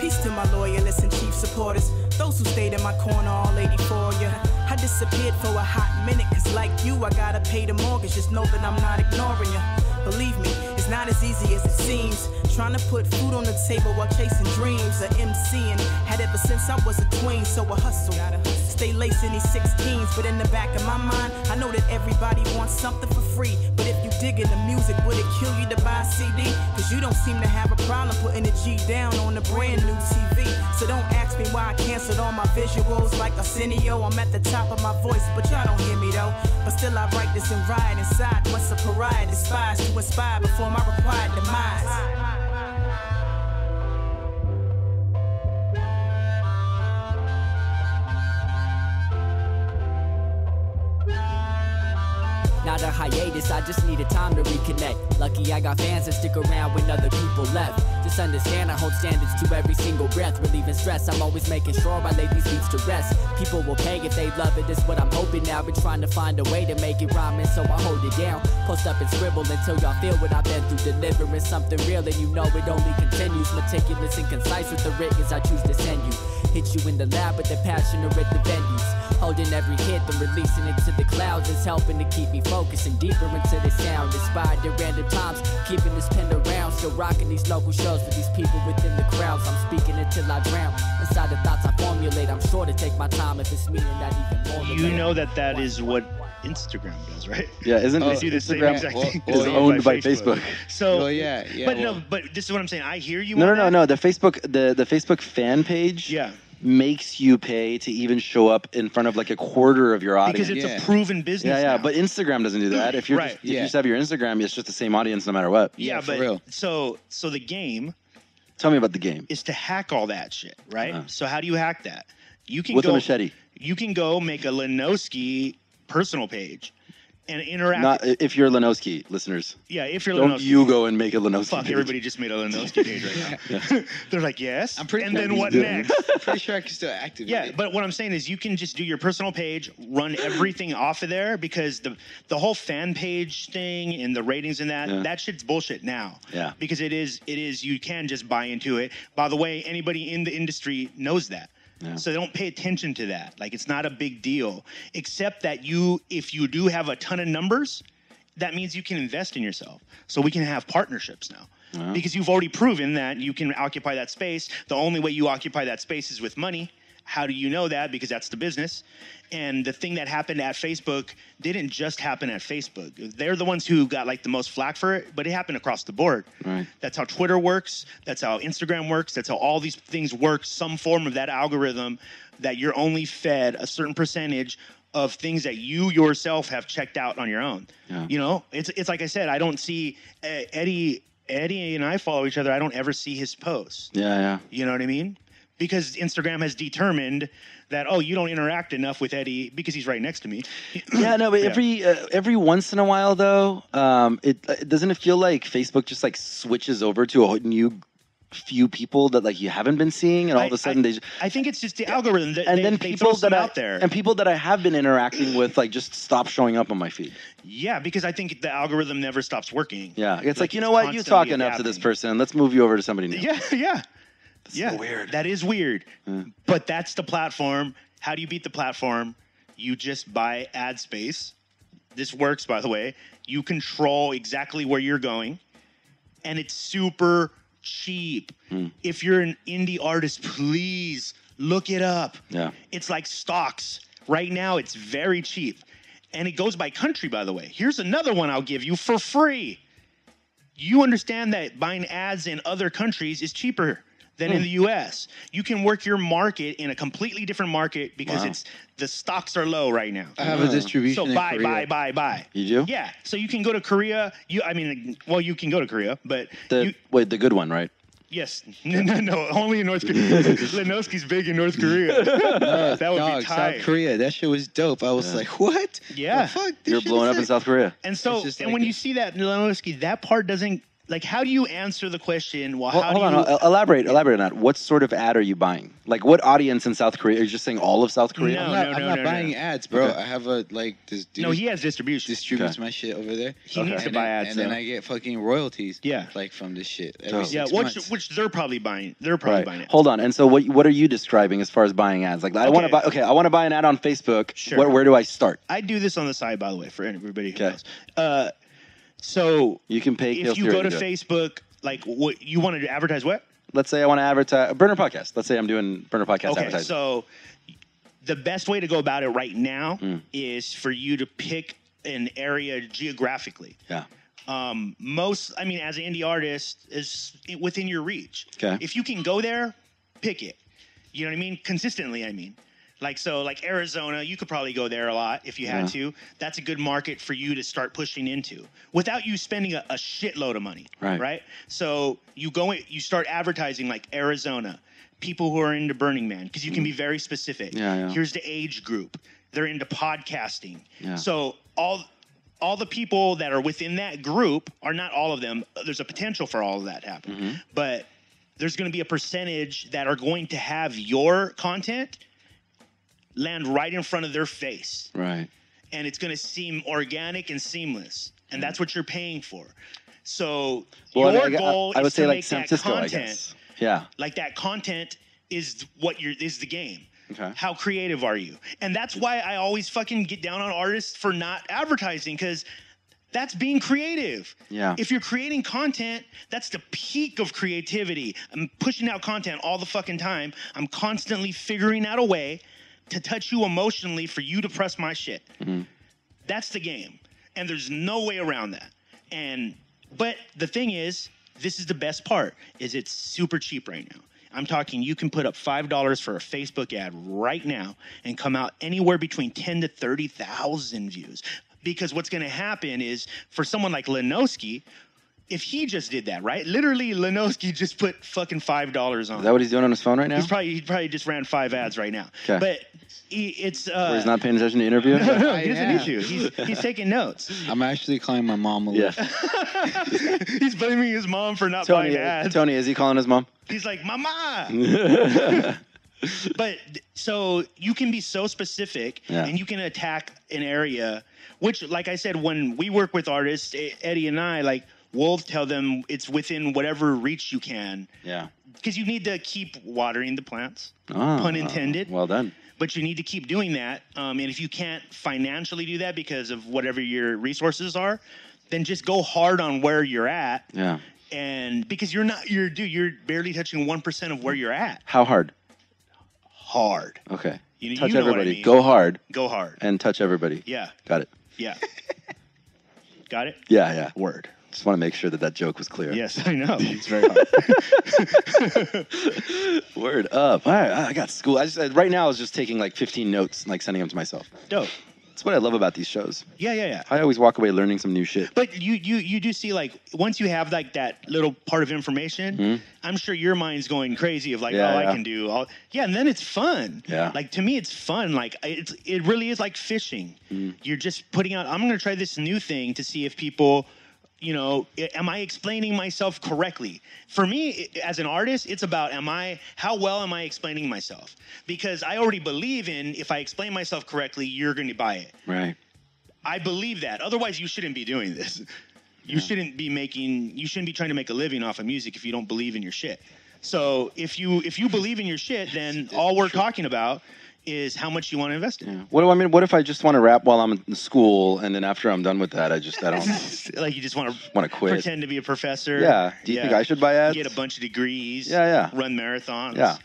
E: Peace to my loyalists and chief supporters, those who stayed in my corner all 84 yeah. I disappeared for a hot minute, cause like you, I gotta pay the mortgage. Just know that I'm not ignoring you. Believe me, it's not as easy as it seems. Trying to put food on the table while chasing dreams. A MCing had ever since I was a tween, so a hustle. Stay lacing these 16s, but in the back of my mind, I know that everybody wants something for free. But if you dig in the music, would it kill you to buy a CD? Cause you don't seem to have a problem putting a G down on a brand new TV. So don't ask me why I canceled all my visuals like Arsenio. I'm at the top of my voice, but y'all don't hear me though. But still, I write this and ride inside. What's a pariah despise to inspire before my required demise?
F: Not a hiatus, I just needed time to reconnect. Lucky I got fans that stick around when other people left. Just understand I hold standards to every single breath. Relieving stress, I'm always making sure I lay these beats to rest. People will pay if they love it. it, is what I'm hoping now. Been trying to find a way to make it rhyming, so I hold it down. Post up and scribble until y'all feel what I've been through. Delivering something real, and you know it only continues. Meticulous and concise with the writtens I choose to send you. Hit you in the lab with the passion or at the venues. Holding every hit, then releasing it to the clouds. It's helping to keep me focusing deeper into the sound. Inspired at random times, keeping this pen around. Still rocking these local shows with these people within the crowds. I'm speaking until I drown. Inside the thoughts I formulate, I'm sure to take my time if it's meaning that even more.
A: You know that that is what Instagram does, right?
B: Yeah, isn't
C: Oh,
A: They do the same
B: Instagram
A: exact
C: well,
A: thing.
C: well,
B: is owned by Facebook?
A: So,
C: Well, yeah, yeah,
A: but
C: well-
A: no, but this is what I'm saying. I hear you.
B: No, no,
A: on
B: no,
A: that.
B: no. The Facebook, the the Facebook fan page,
A: Yeah,
B: makes you pay to even show up in front of like a quarter of your audience.
A: because it's
C: Yeah.
A: a proven business.
B: yeah, yeah.
A: now.
B: But Instagram doesn't do that. If you're
A: Right.
B: just, if
C: Yeah.
B: you just have your Instagram, it's just the same audience no matter what.
A: yeah,
C: Yeah, for
A: but
C: real.
A: so so the game
B: Tell me about the game
A: is to hack all that shit, right?
B: Uh-huh.
A: So how do you hack that? You can
B: with
A: go
B: a machete.
A: You can go make a Linoskiii personal page and interact.
B: Not if you're Linoskiii, listeners.
A: yeah, if you're
B: Don't
A: Linoskiii.
B: you go and make a Linoskiii.
A: Fuck,
B: page.
A: everybody just made a Linoskiii page right now. They're like, yes.
C: I'm pretty
A: and then what
C: doing
A: next?
C: I'm pretty sure I can still activate
A: Yeah,
C: it.
A: but what I'm saying is you can just do your personal page, run everything off of there because the the whole fan page thing and the ratings and that
B: Yeah.
A: that shit's bullshit now.
B: Yeah.
A: Because it is it is you can just buy into it. By the way, anybody in the industry knows that.
B: Yeah.
A: So they don't pay attention to that. Like it's not a big deal, except that you if you do have a ton of numbers, that means you can invest in yourself. So we can have partnerships now. Because you've already proven that you can occupy that space. The only way you occupy that space is with money. How do you know that? Because that's the business. And the thing that happened at Facebook didn't just happen at Facebook. They're the ones who got like the most flack for it, but it happened across the board.
B: Right.
A: That's how Twitter works. That's how Instagram works. That's how all these things work. Some form of that algorithm that you're only fed a certain percentage of things that you yourself have checked out on your own.
B: Yeah.
A: You know, it's it's like I said. I don't see uh, Eddie. Eddie and I follow each other. I don't ever see his posts.
B: Yeah, yeah.
A: You know what I mean? Because Instagram has determined that oh, you don't interact enough with Eddie because he's right next to me.
B: Yeah, no, but
A: Yeah.
B: every uh, every once in a while though, um, it, it doesn't it feel like Facebook just like switches over to a new few people that like you haven't been seeing, and all of a sudden
A: I,
B: they. Just,
A: I think it's just the algorithm that
B: and
A: they,
B: then people that I,
A: out there.
B: and people that I have been interacting with like just stop showing up on my feed.
A: yeah, because I think the algorithm never stops working.
B: Yeah, it's like, you know what, you talk enough to this person. Let's move you over to somebody new.
A: Yeah, yeah. Yeah,
B: weird.
A: That is weird. Hmm. But that's the platform. How do you beat the platform? You just buy ad space. This works, by the way. You control exactly where you're going, and it's super cheap. Hmm. If you're an indie artist, please look it up.
B: Yeah.
A: It's like stocks. Right now, it's very cheap. And it goes by country, by the way. Here's another one I'll give you for free you understand that buying ads in other countries is cheaper than
B: Hmm.
A: in the US. You can work your market in a completely different market because
B: Wow.
A: it's the stocks are low right now.
C: I have a distribution.
A: So
C: in
A: buy,
C: Korea.
A: buy, buy, buy.
B: You do?
A: Yeah. So you can go to Korea. You, I mean, well, you can go to Korea, but
B: The
A: you,
B: wait, the good one, right?
A: yes, no, no, no, only in North Korea. Linoskiii's big in North Korea. that would
C: Dog,
A: be tight.
C: South Korea. That shit was dope. I was like, what?
A: Yeah.
C: The fuck?
B: You're blowing
C: is
B: up in. South Korea.
A: And so, and
C: like
A: when
C: a-
A: you see that Linoskiii, that part doesn't like. How do you answer the question? Well,
B: Well,
A: how
B: hold
A: do
B: on,
A: you?
B: el- elaborate, elaborate on that. What sort of ad are you buying? Like, what audience in South Korea? Are you just saying all of South Korea?
A: No,
C: I'm not,
A: no,
C: I'm
A: no,
C: not
A: no,
C: buying
A: no.
C: ads, bro.
B: Okay.
C: I have a like this dude
A: no, he has distribution.
C: distributes
B: Okay.
C: my shit over there.
A: He needs to
C: And
A: buy ads,
C: and then. I get fucking royalties.
A: Yeah.
C: like from this shit. Every
B: Dope.
C: six
A: Yeah, which
C: months.
A: which they're probably buying. They're probably
B: Right.
A: buying it.
B: Hold on. And so, what what are you describing as far as buying ads? Like, I want to buy. Okay, I want to buy an ad on Facebook.
A: Sure.
B: Where, where do I start?
A: I do this on the side, by the way, for everybody who
B: Okay.
A: knows. Uh, So
B: You can pay.
A: If you go to. Facebook, like what you want to advertise what?
B: let's say I want to advertise Burner Podcast. Let's say I'm doing Burner Podcast
A: Okay,
B: advertising.
A: so the best way to go about it right now
B: Mm.
A: is for you to pick an area geographically.
B: yeah.
A: Um, most, I mean, as an indie artist, is within your reach.
B: Okay.
A: If you can go there, pick it. You know what I mean? Consistently, I mean. Like so, like Arizona, you could probably go there a lot if you had
B: Yeah.
A: to. That's a good market for you to start pushing into without you spending a, a shitload of money.
B: Right.
A: Right. So you go, in- you start advertising like Arizona, people who are into Burning Man, because you can be very specific.
B: Mm. Yeah, yeah.
A: Here's the age group. They're into podcasting.
B: Yeah.
A: So all all the people that are within that group are not all of them. There's a potential for all of that to happen,
B: Mm-hmm.
A: but there's going to be a percentage that are going to have your content land right in front of their face,
B: Right.
A: and it's going to seem organic and seamless, and that's mm. what you're paying for. So
B: Well,
A: your
B: I, I-
A: goal
B: I would
A: is
B: say
A: to
B: like
A: make
B: San
A: that
B: Francisco.
A: Content.
B: Yeah.
A: like that content is what you're is the game.
B: Okay.
A: How creative are you? And that's why I always fucking get down on artists for not advertising because that's being creative.
B: Yeah.
A: If you're creating content, that's the peak of creativity. I'm pushing out content all the fucking time. I'm constantly figuring out a way to touch you emotionally for you to press my shit. Mm-hmm. That's the game. And there's no way around that. And but the thing is, this is the best part, is it's super cheap right now. I'm talking you can put up five dollars for a Facebook ad right now and come out anywhere between ten to thirty thousand views. Because what's gonna happen is for someone like Linoskiii, if he just did that, right? Literally Linoskiii just put fucking five dollars on.
B: Is that what he's doing on his phone right now?
A: He's probably he probably just ran five ads right now.
B: Okay.
A: But he, it's uh
B: Where he's not paying attention to the interview.
A: no, no,
C: I
A: he doesn't need to. He's, he's taking notes.
C: I'm actually calling my mom a
B: yeah.
A: he's blaming his mom for not
B: Tony,
A: buying ads.
B: Tony, is he calling his mom?
A: He's like, Mama. but so you can be so specific
B: Yeah.
A: and you can attack an area, which, like I said, when we work with artists, Eddie and I, like, we'll tell them it's within whatever reach you can
B: Yeah.
A: because you need to keep watering the plants,
B: Ah,
A: pun intended.
B: Well done.
A: but you need to keep doing that. Um, and if you can't financially do that because of whatever your resources are, then just go hard on where you're at.
B: Yeah.
A: And because you're not, you're dude, you're barely touching one percent of where you're at.
B: How hard?
A: Hard.
B: Okay.
A: You,
B: touch
A: you
B: everybody.
A: I mean.
B: Go hard
A: Go hard.
B: and touch everybody.
A: Yeah.
B: Got it.
A: Yeah. Got it.
B: Yeah, yeah.
A: Word.
B: Just want to make sure that that joke was clear.
A: Yes, I know. It's very hard.
B: Word up. All right, I got school. I just uh, right now I was just taking like 15 notes, and, like sending them to myself.
A: Dope.
B: That's what I love about these shows.
A: Yeah, yeah, yeah.
B: I always walk away learning some new shit.
A: But you you you do see like once you have like that little part of information, I'm sure your mind's going crazy of like,
B: Mm-hmm. Yeah,
A: oh,
B: yeah.
A: I can do all. Yeah, and then it's fun.
B: Yeah.
A: Like to me, it's fun. Like it's it really is like fishing.
B: Mm.
A: You're just putting out. I'm gonna try this new thing to see if people. You know, am I explaining myself correctly? For me, as an artist, it's about am I how well am I explaining myself? Because I already believe in if I explain myself correctly, you're going to buy it.
B: Right.
A: I believe that. Otherwise, you shouldn't be doing this. You shouldn't be making. You shouldn't be trying to make a living off of music if you don't believe in your shit. So if you if you believe in your shit, then all we're talking about is how much you want to invest in.
B: Yeah. What do I mean? What if I just want to rap while I'm in school, and then after I'm done with that, I just I don't
A: like you just want to
B: want to quit.
A: pretend to be a professor.
B: Yeah. Do you think I should buy ads?
A: Get a bunch of degrees.
B: Yeah, yeah.
A: Run marathons.
B: Yeah.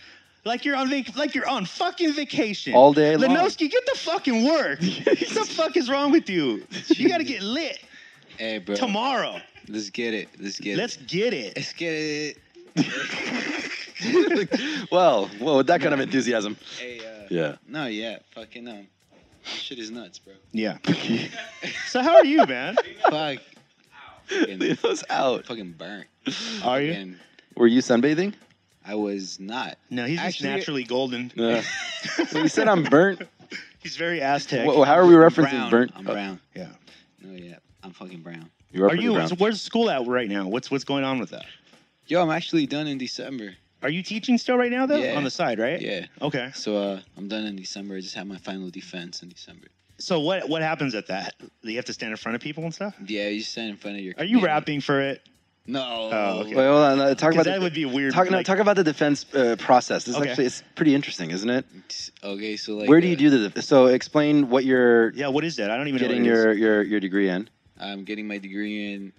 A: Like you're on vac- like you're on fucking vacation
B: All day long.
A: Linoskiii, get the fucking work. what the fuck is wrong with you? You got to get lit
C: Hey, bro.
A: tomorrow.
C: Let's get it. Let's get it.
A: Let's
C: it.
A: get it.
C: Let's get it.
B: well, well, with that kind of enthusiasm.
C: Hey, uh,
B: Yeah.
C: No, yeah. Fucking um. This shit is nuts, bro.
A: Yeah. so how are you, man?
C: Fuck. Fucking,
B: Leo's out.
C: fucking burnt.
A: Are you?
C: Fucking-
B: Were you sunbathing?
C: I was not.
A: No, he's just naturally golden.
B: Yeah. you said I'm burnt.
A: He's very Aztec.
B: Wha- how are we referencing
C: brown.
B: burnt?
C: I'm brown.
A: yeah.
C: No, yeah. I'm fucking brown.
B: You are,
A: Are you?
B: brown.
A: so where's school at right now? What's what's going on with that?
C: Yo, I'm actually done in December.
A: Are you teaching still right now though?
C: Yeah.
A: On the side, right?
C: Yeah.
A: Okay.
C: So uh, I'm done in December. I just have my final defense in December.
A: So what what happens at that? Do you have to stand in front of people and stuff?
C: Yeah, you stand in front of your.
A: Are you
C: committee.
A: rapping for it?
C: No.
A: Oh, okay.
B: Wait, hold on. uh, Talk
A: 'Cause
B: about
A: that
B: the,
A: would be weird.
B: Talk, no, talk about the defense uh, process. This is
A: Okay.
B: actually it's pretty interesting, isn't it?
C: Okay, so like.
B: Where do you
C: uh,
B: do the? So explain what you're
A: Yeah. What is that? I don't even
B: getting
A: know. what
B: your, your your degree in.
C: I'm getting my degree in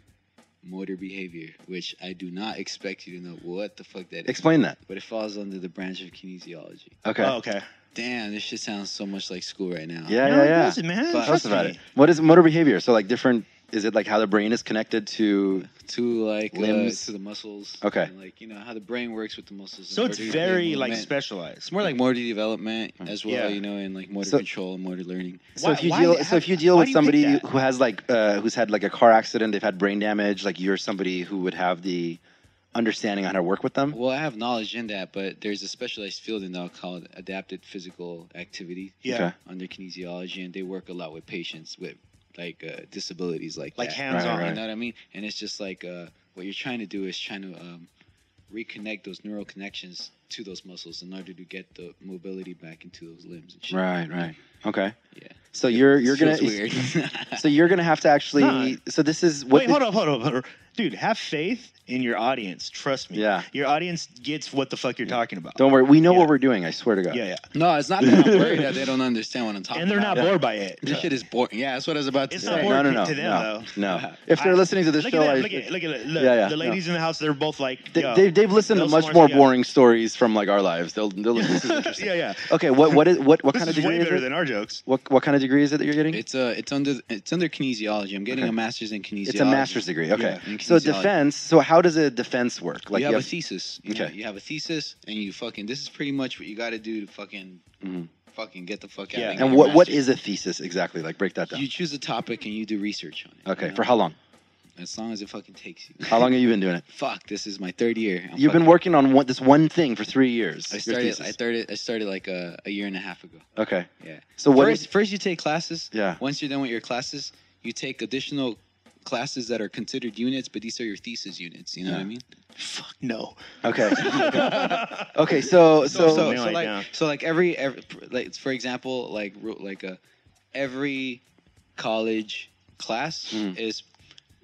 C: motor behavior, which I do not expect you to know what the fuck that is.
B: Explain that.
C: But it falls under the branch of kinesiology.
B: Okay.
A: Oh, okay.
C: Damn, this shit sounds so much like school right now.
B: Yeah,
A: No,
B: yeah,
A: it
B: yeah.
A: doesn't, man.
C: But-
B: Tell us
A: Trust
B: about
A: me.
B: it. What is motor behavior? So like different. Is it like how the brain is connected to?
C: To like
B: Limbs.
C: uh, to the muscles.
B: Okay.
C: and, like you know how the brain works with the muscles.
A: So it's very like specialized.
C: It's more like motor development as well,
A: Yeah.
C: you know, and like motor
B: So-
C: control and motor learning.
B: So
A: Why-
B: if you
A: why-
B: deal,
A: how-
B: so if you deal with
A: you
B: somebody who has like uh, who's had like a car accident, they've had brain damage, like you're somebody who would have the understanding on how to work with them.
C: Well, I have knowledge in that, but there's a specialized field in that called adapted physical activity
A: Yeah.
B: Okay.
C: under kinesiology, and they work a lot with patients with like uh, disabilities like
A: Like
C: that.
A: hands
B: Right,
A: on.
B: right.
C: You know what I mean? And it's just like uh, what you're trying to do is trying to um, reconnect those neural connections to those muscles in order to get the mobility back into those limbs and shit.
B: Right, right. Okay.
C: Yeah.
B: So you're you're gonna
C: weird.
B: so you're gonna have to actually.
A: Nah.
B: So this is what.
A: Wait, hold up, hold up, hold up. Dude, have faith in your audience. Trust me.
B: Yeah.
A: Your audience gets what the fuck you're talking about.
B: Don't worry, we know
A: Yeah.
B: what we're doing. I swear to God.
A: Yeah, yeah.
C: no, it's not that I'm worried that they don't understand what I'm talking
A: And they're
C: about.
A: not bored by it.
C: This shit is boring. Yeah, that's what I was about to
A: It's
C: say.
A: not boring
B: no, no,
A: to them,
B: no,
A: though.
B: no. If they're
A: I-
B: listening to this
A: Look
B: show,
A: at
B: I.
A: Look at look at it. Look,
B: Yeah, yeah,
A: the
B: no.
A: ladies in the house, they're both like,
B: they,
A: yo,
B: they, they've listened to much more boring stories from like our lives. They'll, they'll this is interesting.
A: Yeah, yeah.
B: Okay, what what is what what kind of
A: is way better than our jokes.
B: What what kind of degree is it that you're getting?
C: It's uh, it's under it's under kinesiology. I'm getting
B: Okay.
C: a master's in kinesiology.
B: It's a master's degree. Okay.
C: Yeah,
B: so defense. So how does a defense work?
C: Like you, have
B: you
C: a thesis. You know,
B: Okay.
C: you have a thesis, and you fucking. This is pretty much what you got to do to fucking,
B: Mhm.
C: fucking get the fuck out.
A: Yeah.
C: out.
B: and
C: get your
B: what what
C: master's.
B: is a thesis exactly? Like break that down.
C: You choose a topic and you do research on it.
B: okay.
C: you know?
B: For how long?
C: As long as it fucking takes you.
B: How long have you been doing it?
C: Fuck, this is my third year. I'm
B: You've been
C: fucking-
B: working on one, this one thing for three years.
C: I
B: your
C: started.
B: thesis.
C: I started. I started like a, a year and a half ago.
B: Okay.
C: Yeah.
B: So what
C: first,
B: is?
C: first you take classes.
B: Yeah.
C: Once you're done with your classes, you take additional classes that are considered units, but these are your thesis units. You know what I mean?
A: Fuck no.
B: Okay. okay. So
C: so
B: so,
C: so,
A: Nail
C: so
A: it
C: like
A: down.
C: so like every, every like for example like ro- like a every college class
B: Mhm.
C: is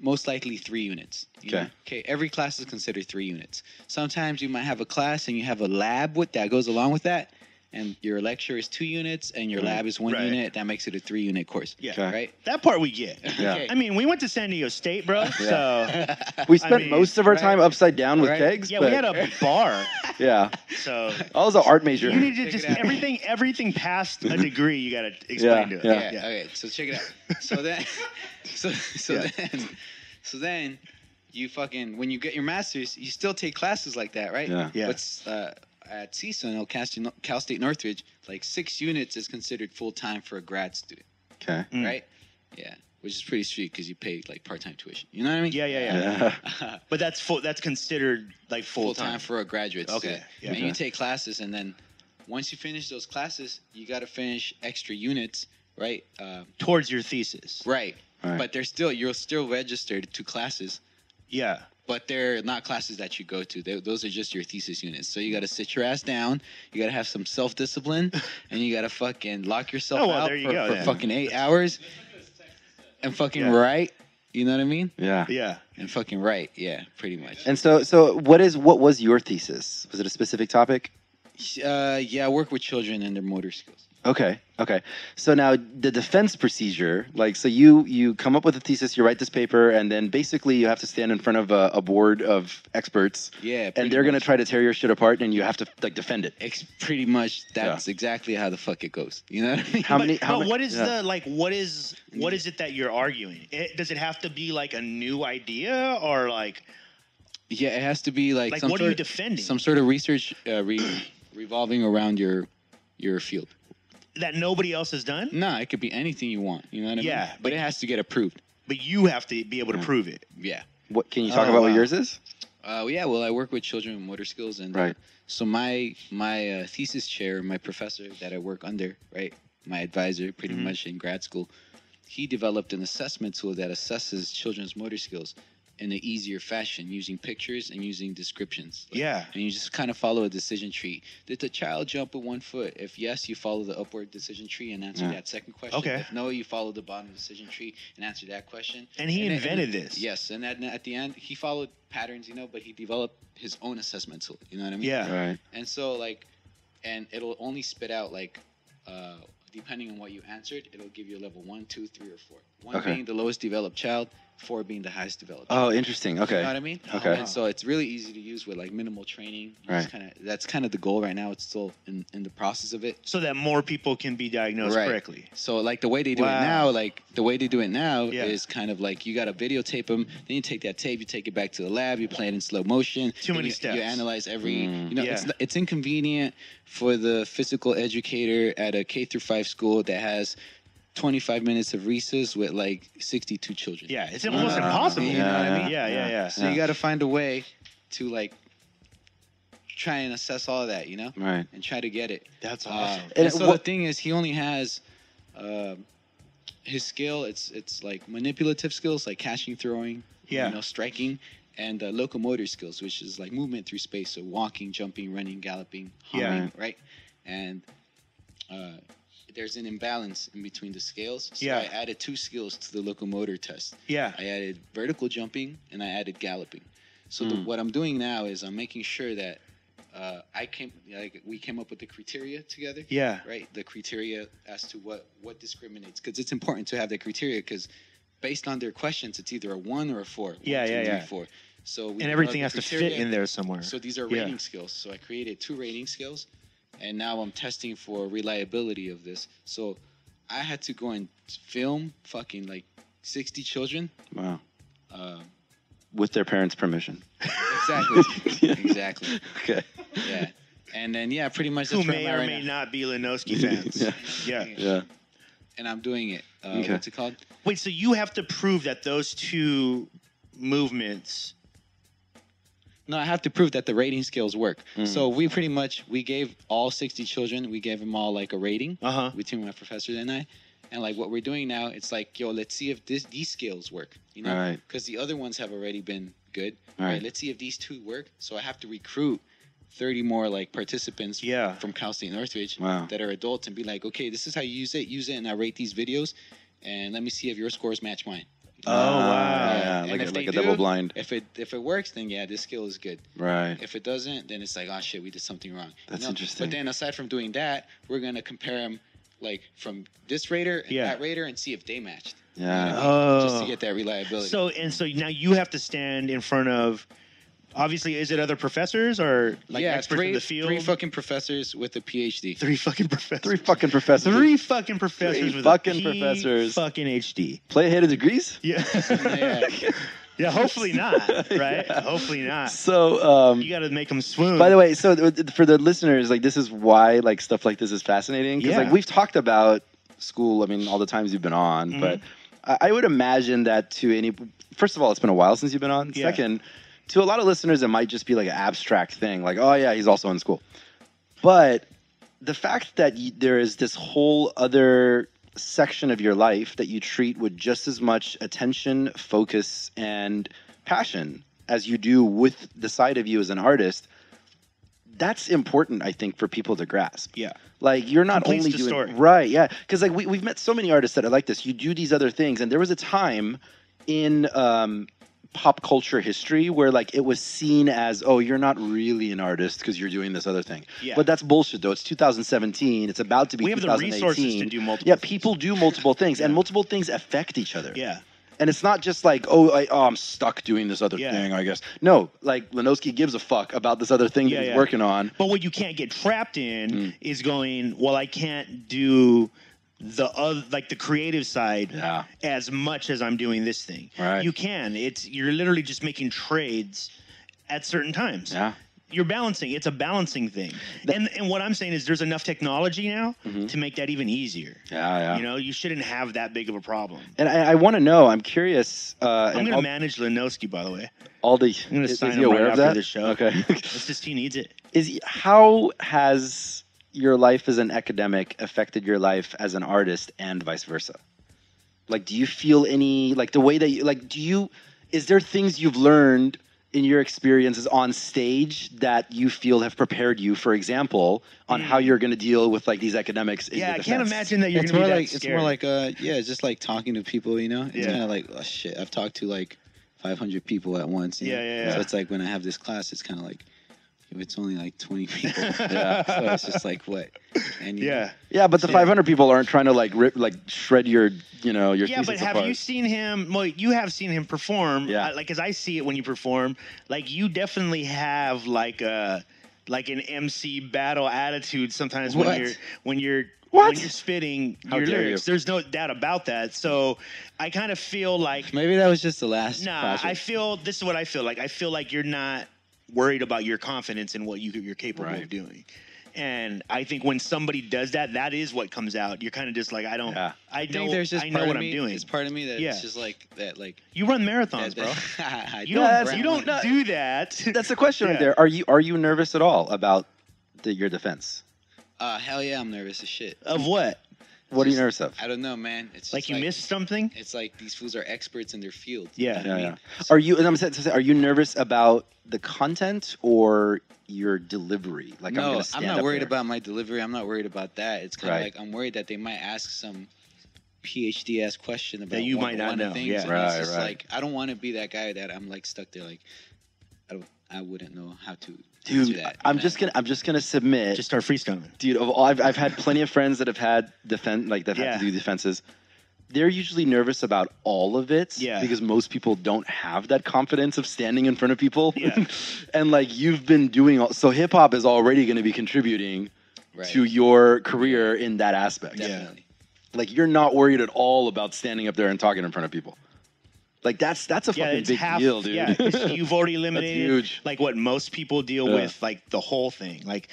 C: most likely three units. you know?
B: Okay.
C: Okay. Every class is considered three units. Sometimes you might have a class and you have a lab with that goes along with that, and your lecture is two units and your lab is one
A: Right.
C: unit. That makes it a three unit course.
A: Yeah.
B: Okay.
C: Right.
A: That part we get.
B: Yeah.
C: Okay.
A: I mean, we went to San Diego State, bro. So
B: we
A: I
B: spent
A: mean,
B: most of our
C: right.
B: time upside down with
C: Right.
B: kegs.
A: yeah,
B: but,
A: we had a bar.
B: yeah.
A: So
B: I was an art major.
A: you need to
C: Check
A: just
C: it out.
A: everything everything past a degree you gotta
B: Yeah,
A: explain to it.
B: yeah.
C: yeah. Okay. So check it out. So then, so so
B: Yeah.
C: then, so then, you fucking when you get your masters, you still take classes like that, right?
B: Yeah.
A: Yeah.
C: But uh, at CSUN, or Cal State, Cal State Northridge, like six units is considered full time for a grad student,
B: Okay.
A: Mm.
C: right? Yeah. Which is pretty sweet because you pay like part time tuition. You know what I mean?
A: Yeah, yeah, yeah.
B: Yeah.
A: But that's full. That's considered like full,
C: full time for a graduate
A: Okay,
C: student.
A: yeah.
C: And
B: Okay.
C: you take classes, and then once you finish those classes, you got to finish extra units, right? Uh,
A: towards your thesis.
C: right.
B: Right.
C: But they're still you're still registered to classes,
A: Yeah.
C: But they're not classes that you go to. they those are just your thesis units. So you got to sit your ass down. You got to have some self discipline, and you got to fucking lock yourself
A: Oh, well,
C: out
A: you
C: for,
A: go,
C: for fucking eight hours, and fucking
A: Yeah.
C: write. You know what I mean?
B: yeah.
A: Yeah.
C: And fucking write. Yeah, pretty much.
B: And so so what is what was your thesis? Was it a specific topic?
C: Uh, yeah, I work with children and their motor skills.
B: Okay. Okay. So now the defense procedure, like, so you you come up with a thesis, you write this paper, and then basically you have to stand in front of a, a board of experts,
C: Yeah,
B: and they're gonna try to tear your shit apart, and you have to like defend it.
C: It's pretty much that's exactly how the fuck it goes. You know what I mean?
B: How
A: but,
B: many? How
A: but
B: many?
A: what is
B: yeah.
A: the like? What is what is it that you're arguing? It, does it have to be like a new idea or like
C: Yeah, it has to be like,
A: like
C: some
A: what
C: sort
A: are you
C: of,
A: defending
C: some sort of research uh, re- revolving around your your field.
A: That nobody else has done?
C: No, it could be anything you want. You know what I mean?
A: Yeah,
C: but it has to get approved.
A: But you have to be able to prove it.
C: Yeah.
B: What can you talk
A: Oh,
B: about? What
A: wow.
B: yours is?
C: Uh, yeah. Well, I work with children with motor skills, and uh,
B: Right.
C: so my my uh, thesis chair, my professor that I work under, right, my advisor, pretty
A: Mhm.
C: much in grad school, he developed an assessment tool that assesses children's motor skills in an easier fashion using pictures and using descriptions. Like,
A: Yeah.
C: and you just kind of follow a decision tree. Did the child jump with one foot? If yes, you follow the upward decision tree and answer
B: Yeah.
C: that second question.
A: Okay.
C: If no, you follow the bottom decision tree and answer that question.
A: And he
C: then-
A: invented this.
C: Yes, and at, at the end, he followed patterns, you know, but he developed his own assessment tool. You know what I mean?
A: Yeah.
B: Right.
C: And so like, and it'll only spit out like, uh, depending on what you answered, it'll give you a level one, two, three, or four. One
B: Okay.
C: being the lowest developed child, four being the highest developed.
B: Oh,
C: child.
B: interesting.
C: You
B: Okay.
C: know what I mean?
B: Okay.
C: And so it's really easy to use with like minimal training. You
B: Right.
C: Kinda, that's kind of the goal right now. It's still in, in the process of it.
A: so that more people can be diagnosed
C: Right.
A: correctly.
C: So like the way they do
A: Wow.
C: it now, like the way they do it now
A: Yeah.
C: is kind of like you got to videotape them, then you take that tape, you take it back to the lab, you play it in slow motion.
A: Too many
C: you,
A: steps.
C: You analyze every,
B: Mm.
C: you know,
A: Yeah.
C: it's it's inconvenient for the physical educator at a K through five school that has 25 minutes of recess with like 62 children.
A: Yeah, it's almost
B: Uh,
A: impossible.
C: you know what I mean?
A: Yeah, yeah, yeah.
C: So you got to find a way to like try and assess all of that, you know,
B: Right.
C: and try to get it.
A: That's
C: Uh,
A: awesome.
B: And
C: and so
B: what-
C: the thing is, he only has um his skill. It's it's like manipulative skills, like catching, throwing,
A: Yeah.
C: you know, striking, and uh, locomotor skills, which is like movement through space, so walking, jumping, running, galloping,
A: Yeah.
C: right? And uh, there's an imbalance in between the scales. So
A: Yeah.
C: I added two skills to the locomotor test.
A: yeah.
C: I added vertical jumping and I added galloping. So the,
B: Mm.
C: what I'm doing now is I'm making sure that uh, I came like we came up with the criteria together.
A: Yeah.
C: Right. The criteria as to what what discriminates because it's important to have the criteria because based on their questions it's either a one or a four. One,
A: Yeah,
C: two,
A: yeah,
C: three,
A: yeah.
C: four. So we
A: And everything has to fit in there somewhere.
C: So these are
A: Yeah.
C: rating skills. So I created two rating skills, and now I'm testing for reliability of this. So I had to go and film fucking like 60 children.
B: Wow.
C: Uh,
B: With their parents' permission.
C: exactly. exactly.
B: Okay.
C: Yeah. And then yeah, pretty much
A: Who
C: that's where
A: may or
C: right
A: may
C: now.
A: not be Linoskiii fans.
B: Yeah.
A: yeah.
B: Yeah.
C: And I'm doing it. Uh,
B: Okay.
C: What's it called?
A: Wait, so you have to prove that those two movements.
C: No, I have to prove that the rating skills work.
B: Mm.
C: So we pretty much we gave all 60 children, we gave them all like a rating
A: Uh huh.
C: between my professor and I. And like what we're doing now, it's like, yo, let's see if this these skills work. You know,
B: Right.
C: because the other ones have already been good.
B: Right.
C: Let's see if these two work. So I have to recruit 30 more like participants
A: Yeah.
C: from Cal State Northridge
B: Wow.
C: that are adults and be like, okay, this is how you use it. Use it, and I rate these videos, and let me see if your scores match mine.
A: Oh, wow.
B: Yeah,
C: And
B: like, a, like a
C: do,
B: double blind.
C: If it if it works, then yeah, this skill is good.
B: Right.
C: If it doesn't, then it's like, oh shit, we did something wrong. You
B: That's
C: know?
B: interesting.
C: But then aside from doing that, we're gonna compare them like from this rater and
A: Yeah.
C: that rater and see if they matched.
B: Yeah.
C: Just
A: Oh.
C: to get that reliability.
A: So and so now you have to stand in front of. Obviously, is it other professors or like
C: yeah,
A: experts
C: three,
A: in the field?
C: three fucking professors with a PhD.
A: Three fucking professors.
B: Three fucking professors.
A: Three fucking professors
B: Three
A: with
B: fucking
A: a P
B: professors.
A: Fucking HD.
B: Play ahead of degrees.
A: Yeah.
C: Yeah.
A: yeah. Hopefully not. Right.
B: Yeah.
A: Hopefully not.
B: So, um,
A: You got to make them swoon.
B: by the way, so for the listeners, like this is why like stuff like this is fascinating because
A: Yeah.
B: like we've talked about school. I mean, all the times you've been on,
A: Mhm.
B: but I, I would imagine that to any. First of all, it's been a while since you've been on.
A: Yeah.
B: Second, to a lot of listeners, it might just be like an abstract thing, like, oh yeah, he's also in school. But the fact that y- there is this whole other section of your life that you treat with just as much attention, focus, and passion as you do with the side of you as an artist, that's important, I think, for people to grasp.
A: Yeah.
B: Like you're not
A: Completes
B: only doing
A: story.
B: right, yeah, because like we, we've met so many artists that are like this. You do these other things, and there was a time in um, pop culture history where like it was seen as, oh, you're not really an artist because you're doing this other thing.
A: Yeah.
B: But that's bullshit, though. It's 2017. It's about to be.
A: we have the
B: 2018.
A: resources to do multiple.
B: Yeah,
A: things.
B: people do multiple things, and multiple things affect each other.
A: Yeah.
B: And it's not just like, oh, I, oh, I'm stuck doing this other
A: Yeah.
B: thing, I guess. No, like Linoskiii gives a fuck about this other thing
A: Yeah,
B: that he's
A: yeah.
B: working on.
A: But what you can't get trapped in
B: Mm.
A: is going, well, I can't do the other, like the creative side
B: Yeah.
A: as much as I'm doing this thing.
B: Right.
A: You can. It's you're literally just making trades at certain times.
B: Yeah.
A: You're balancing. It's a balancing thing. and and what I'm saying is there's enough technology now
B: Mhm.
A: to make that even easier.
B: Yeah, yeah.
A: You know, you shouldn't have that big of a problem.
B: and I, I want to know. I'm curious. Uh,
A: I'm going to manage Linoskiii, by the way.
B: all the.
A: I'm gonna
B: is,
A: sign
B: is
A: him
B: aware
A: right
B: of
A: after
B: that?
A: this show.
B: Okay.
A: It's just he needs it.
B: is he, how has your life as an academic affected your life as an artist, and vice versa? Like, do you feel any like the way that you like? Do you? Is there things you've learned? In your experiences on stage, that you feel have prepared you, for example, on
A: Mm.
B: how you're going to deal with like these academics. in
A: Yeah, I can't imagine that you're
C: it's
A: going to
C: more
A: be
C: like
A: that
C: it's more like uh yeah, it's just like talking to people, you know. It's
A: Yeah.
C: kind of like oh shit, I've talked to like 500 people at once. you
A: Yeah,
C: know?
A: yeah, yeah.
C: So it's like when I have this class, it's kind of like if it's only like 20 people.
B: Yeah.
C: so it's just like what? And you-
A: Yeah.
B: Yeah, but the 500 people aren't trying to like rip, like shred your, you know, your
A: Yeah, but have
B: apart.
A: you seen him? Well, you have seen him perform.
B: Yeah.
A: Uh, like as I see it when you perform, like you definitely have like a like an MC battle attitude sometimes when you're when you're
B: What?
A: when you're spitting
B: How
A: your
B: dare
A: lyrics.
B: you.
A: There's no doubt about that. So I kind of feel like
C: Maybe that was just the last.
A: nah.
C: project.
A: I feel this is what I feel like. I feel like you're not worried about your confidence in what you you're capable
B: Right.
A: of doing. And I think when somebody does that, that is what comes out. You're kind of just like, I don't,
B: Yeah.
A: I
C: I
A: know,
C: think there's just
A: I
C: part
A: know what
C: me,
A: I'm doing.
C: It's part of me that
A: Yeah.
C: it's just like that, like
A: You run marathons,
C: that,
A: bro.
C: that- I
A: You
C: don't
A: don't, you don't
B: no.
A: do that.
B: That's the question right there. Are you are you nervous at all about the, your defense?
C: Uh, hell yeah, I'm nervous as shit.
A: of what?
B: What are you
C: Just-
B: nervous of?
C: I don't know, man. It's
A: Like
C: just
A: you missed something?
C: It's like these fools are experts in their field.
A: Yeah.
C: You know what I
B: Yeah,
C: mean?
B: yeah. Are you? And I'm saying, are you nervous about the content or your delivery? Like I'm,
C: no,
B: gonna
C: I'm, not
B: up
C: worried
B: there.
C: about my delivery. I'm not worried about that. It's kind of
B: Right.
C: like I'm worried that they might ask some PhD ass question about
A: you
C: one,
A: might not
C: one
A: know,
C: of things.
A: yeah.
C: and
B: Right,
C: it's just
B: right.
C: like I don't want to be that guy that I'm like stuck there. Like I don't. I wouldn't know how to do
B: Dude. I'm just gonna I'm just gonna submit.
A: Just start freestyling.
B: dude, of all, I've I've had plenty of friends that have had defense like that
A: Yeah.
B: have to do defenses. They're usually nervous about all of it
A: Yeah.
B: because most people don't have that confidence of standing in front of people.
A: Yeah.
B: and like you've been doing all, so hip hop is already going to be contributing
C: right.
B: to your career in that aspect.
C: definitely.
B: Like you're not worried at all about standing up there and talking in front of people. Like that's that's a
A: Yeah,
B: fucking
A: it's
B: big
A: half.
B: deal, dude.
A: Yeah, you've already eliminated
B: huge.
A: like what most people deal
B: Yeah.
A: with, like the whole thing. Like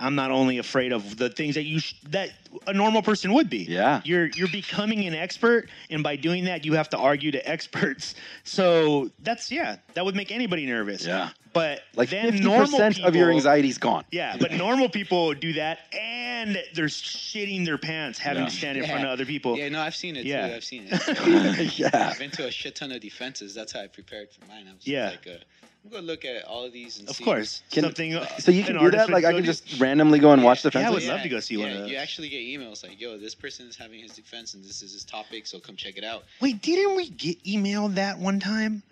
A: I'm not only afraid of the things that you sh- that a normal person would be.
B: Yeah.
A: You're you're becoming an expert, and by doing that, you have to argue to experts. So that's yeah, that would make anybody nervous.
B: Yeah.
A: But
B: like
A: then
B: fifty
A: normal
B: percent of your anxiety's gone.
A: Yeah, but normal people do that, and they're shitting their pants having
B: Yeah.
A: to stand in
C: Yeah.
A: front of other people.
C: Yeah, no, I've seen it
A: Yeah.
C: too. I've seen it.
B: yeah.
C: I've been to a shit ton of defenses. That's how I prepared for mine. I was
A: Yeah.
C: like, uh, I'm gonna look at all of these and
A: Of
C: see.
A: course,
B: Can-
A: something.
B: So you can do that? Like I can
A: do.
B: just randomly go and watch the fence.
A: Yeah, I
B: defenses?
A: would love to go see
C: yeah,
A: one of those.
C: You actually get emails like, "Yo, this person is having his defense, and this is his topic, so come check it out."
A: Wait, didn't we get emailed that one time?